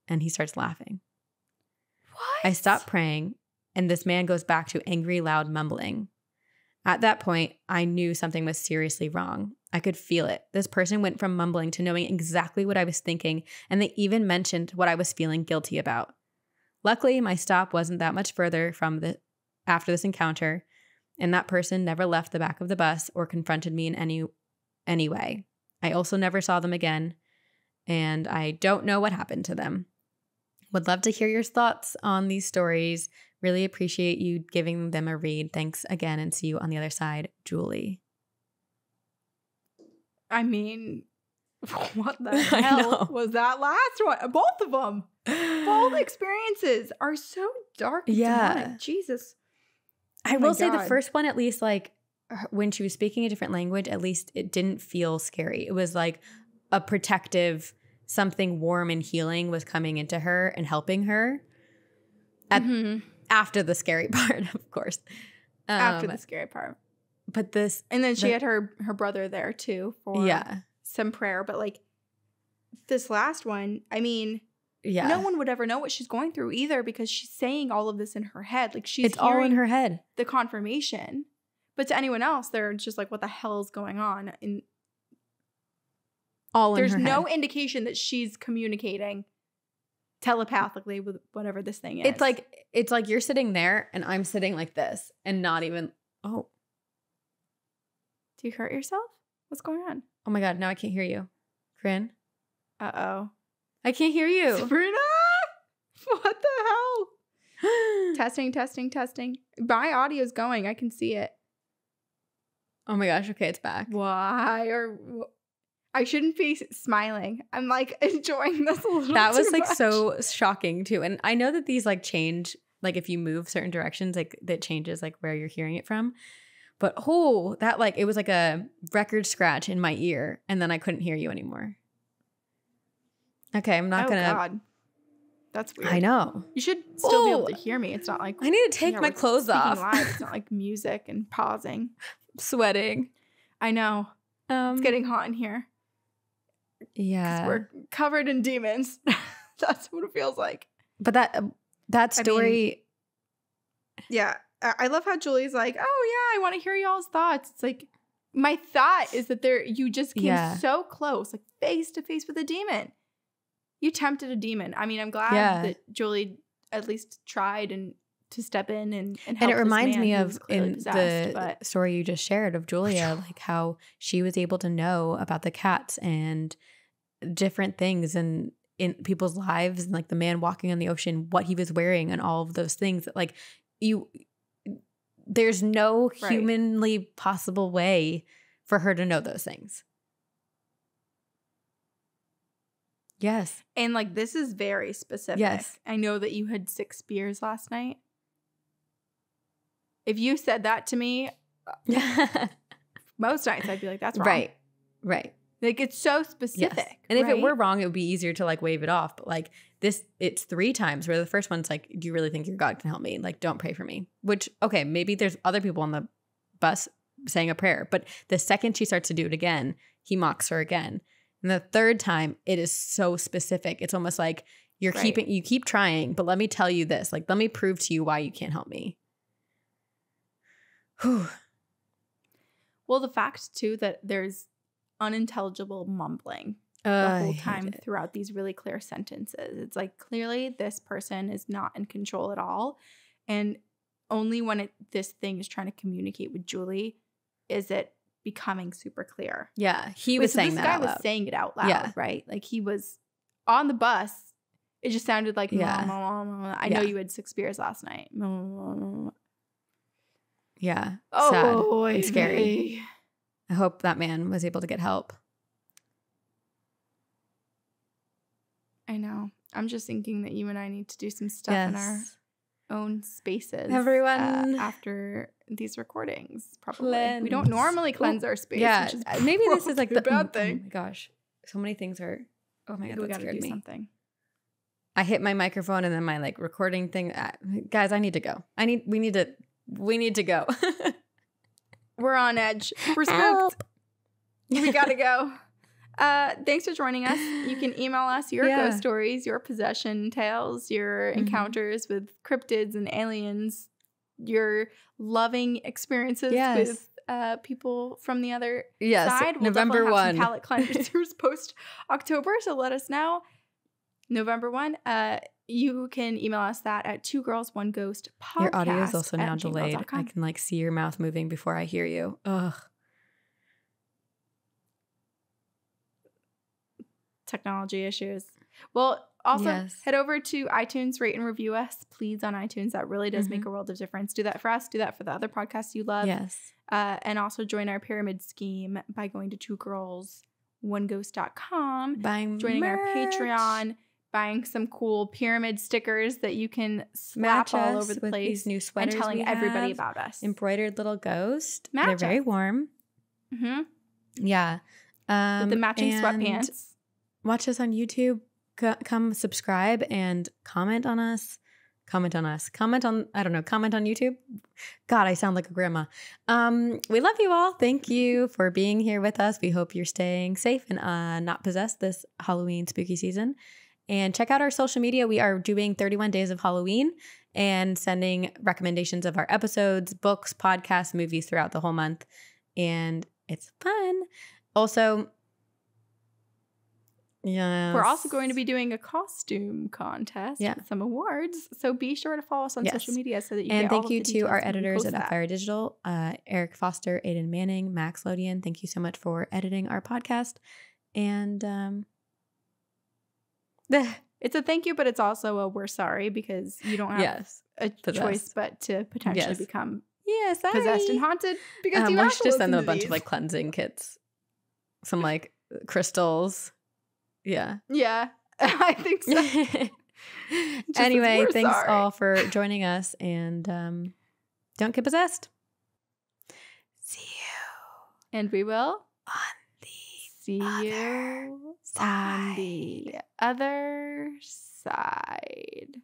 And he starts laughing. What? I stop praying, and this man goes back to angry, loud mumbling. At that point, I knew something was seriously wrong. I could feel it. This person went from mumbling to knowing exactly what I was thinking, and they even mentioned what I was feeling guilty about. Luckily, my stop wasn't that much further from the after this encounter, and that person never left the back of the bus or confronted me in any any way. I also never saw them again, and I don't know what happened to them. Would love to hear your thoughts on these stories. Really appreciate you giving them a read. Thanks again, and see you on the other side, Julie. I mean, what the hell was that last one? Both of them. Both experiences are so dark. Yeah. demonic. Jesus. I Oh will say the first one, at least, like when she was speaking a different language, at least it didn't feel scary. It was like a protective, something warm and healing was coming into her and helping her. At- Mhm. After the scary part, of course. After Um, the scary part. but this, And then she the- had her her brother there too for yeah, some prayer. But like this last one, I mean, yeah, no one would ever know what she's going through either because she's saying all of this in her head. Like she's it's all in her head. the confirmation. But to anyone else, they're just like, what the hell is going on? And All in there's her no indication that she's communicating telepathically with whatever this thing is. It's like it's like you're sitting there and I'm sitting like this and not even. Oh, do you hurt yourself? What's going on? oh my god! Now I can't hear you, Corinne. Uh oh. I can't hear you. Sabrina! What the hell? testing, testing, testing. My audio's going. I can see it. oh my gosh! Okay, it's back. Why? Or I shouldn't be smiling. I'm like enjoying this a little. that was like much. so shocking too and i know that these like change like if you move certain directions like that changes like where you're hearing it from but oh that like it was like a record scratch in my ear and then i couldn't hear you anymore okay i'm not oh, gonna God. That's weird. i know You should still be able Oh. to hear me. It's not like i need to take yeah, my clothes off Live. It's not like music and pausing. sweating I know. um It's getting hot in here. Yeah We're covered in demons. That's what it feels like. but that uh, that I mean, story Yeah. I I love how Julie's like, oh yeah, I want to hear y'all's thoughts. It's like my thought is that there you just came Yeah. so close, like face to face with a demon. You tempted a demon. I mean, I'm glad Yeah. that Julie at least tried and to step in and and, and it reminds me of in possessed, the but story you just shared of Julia, like how she was able to know about the cats and different things and in people's lives and like the man walking on the ocean, what he was wearing and all of those things that like you there's no Right. humanly possible way for her to know those things. Yes. And like this is very specific. Yes. I know that you had six beers last night. If you said that to me, most nights I'd be like, that's wrong. right. Right. Like it's so Yes. specific. And if it were wrong, it would be easier to like wave it off. But like this, it's three times where the first one's like, Do you really think your God can help me? Like, don't pray for me. Which, okay, maybe there's other people on the bus saying a prayer. But the second she starts to do it again, he mocks her again. And the third time, it is so specific. It's almost like you're Right. keeping, you keep trying, but let me tell you this. Like, let me prove to you why you can't help me. Whew. Well, the fact too that there's unintelligible mumbling the Uh, I whole time throughout these really clear sentences. It's like clearly this person is not in control at all. And only when it, this thing is trying to communicate with Julie is it becoming super clear. Yeah. He Wait, was so saying this that guy was loud. saying it out loud, Yeah. right? Like he was on the bus. It just sounded like, Yeah. I know Yeah. you had six beers last night. Yeah. Oh, Sad. scary. I hope that man was able to get help. I know. I'm just thinking that you and I need to do some stuff in our own spaces. Everyone- uh, after these recordings, probably. We don't Cleanse. normally cleanse our space. yeah. which is uh, Maybe this is like the bad oh thing. my gosh. So many things are oh my god, we that got to scared do me. something. I hit my microphone and then my like recording thing. Uh, guys, I need to go. I need we need to we need to go. We're on edge. We're spooked. We gotta go. Uh, thanks for joining us. You can email us your Yeah. ghost stories, your possession tales, your Mhm. encounters with cryptids and aliens, your loving experiences Yes. with uh, people from the other Yes, side. We'll November one. palate cleansers post October, so let us know. November one. Uh, you can email us that at two girls one ghost podcast. Your audio is also now delayed. I can like see your mouth moving before I hear you. Ugh. technology issues. Well, also Yes. head over to iTunes, rate and review us, please, on iTunes. That really does make a world of difference. Do that for us. Do that for the other podcasts you love. yes. Uh, and also join our pyramid scheme by going to two girls one ghost.com, Buying joining our. Patreon, buying some cool pyramid stickers that you can Match slap all over the with place these new and sweaters telling we everybody have. about us. embroidered little ghost. Match They're very us. warm. hmm Yeah. Um, With the matching and sweatpants. Watch us on YouTube. Co- come subscribe and comment on us. Comment on us. Comment on I don't know. Comment on YouTube. God, I sound like a grandma. Um, we love you all. Thank you for being here with us. We hope you're staying safe and uh, not possessed this Halloween spooky season. And check out our social media. We are doing 31 days of Halloween and sending recommendations of our episodes, books, podcasts, movies throughout the whole month. And it's fun. Also, yeah. We're also going to be doing a costume contest Yeah. with some awards. So be sure to follow us on social media so that you can. and thank you to our editors at. Fire Digital, uh, Eric Foster, Aiden Manning, Max Lodian. Thank you so much for editing our podcast. And um, It's a thank you, but it's also a we're sorry because you don't have yes, a choice but to potentially Yes. become yeah, sorry. possessed and haunted because Um, you have to just send them a bunch of like cleansing kits, some like crystals. Yeah. yeah, I think so. anyway, thanks sorry. all for joining us, and um, don't get possessed. See you and we will on see other you on the other side.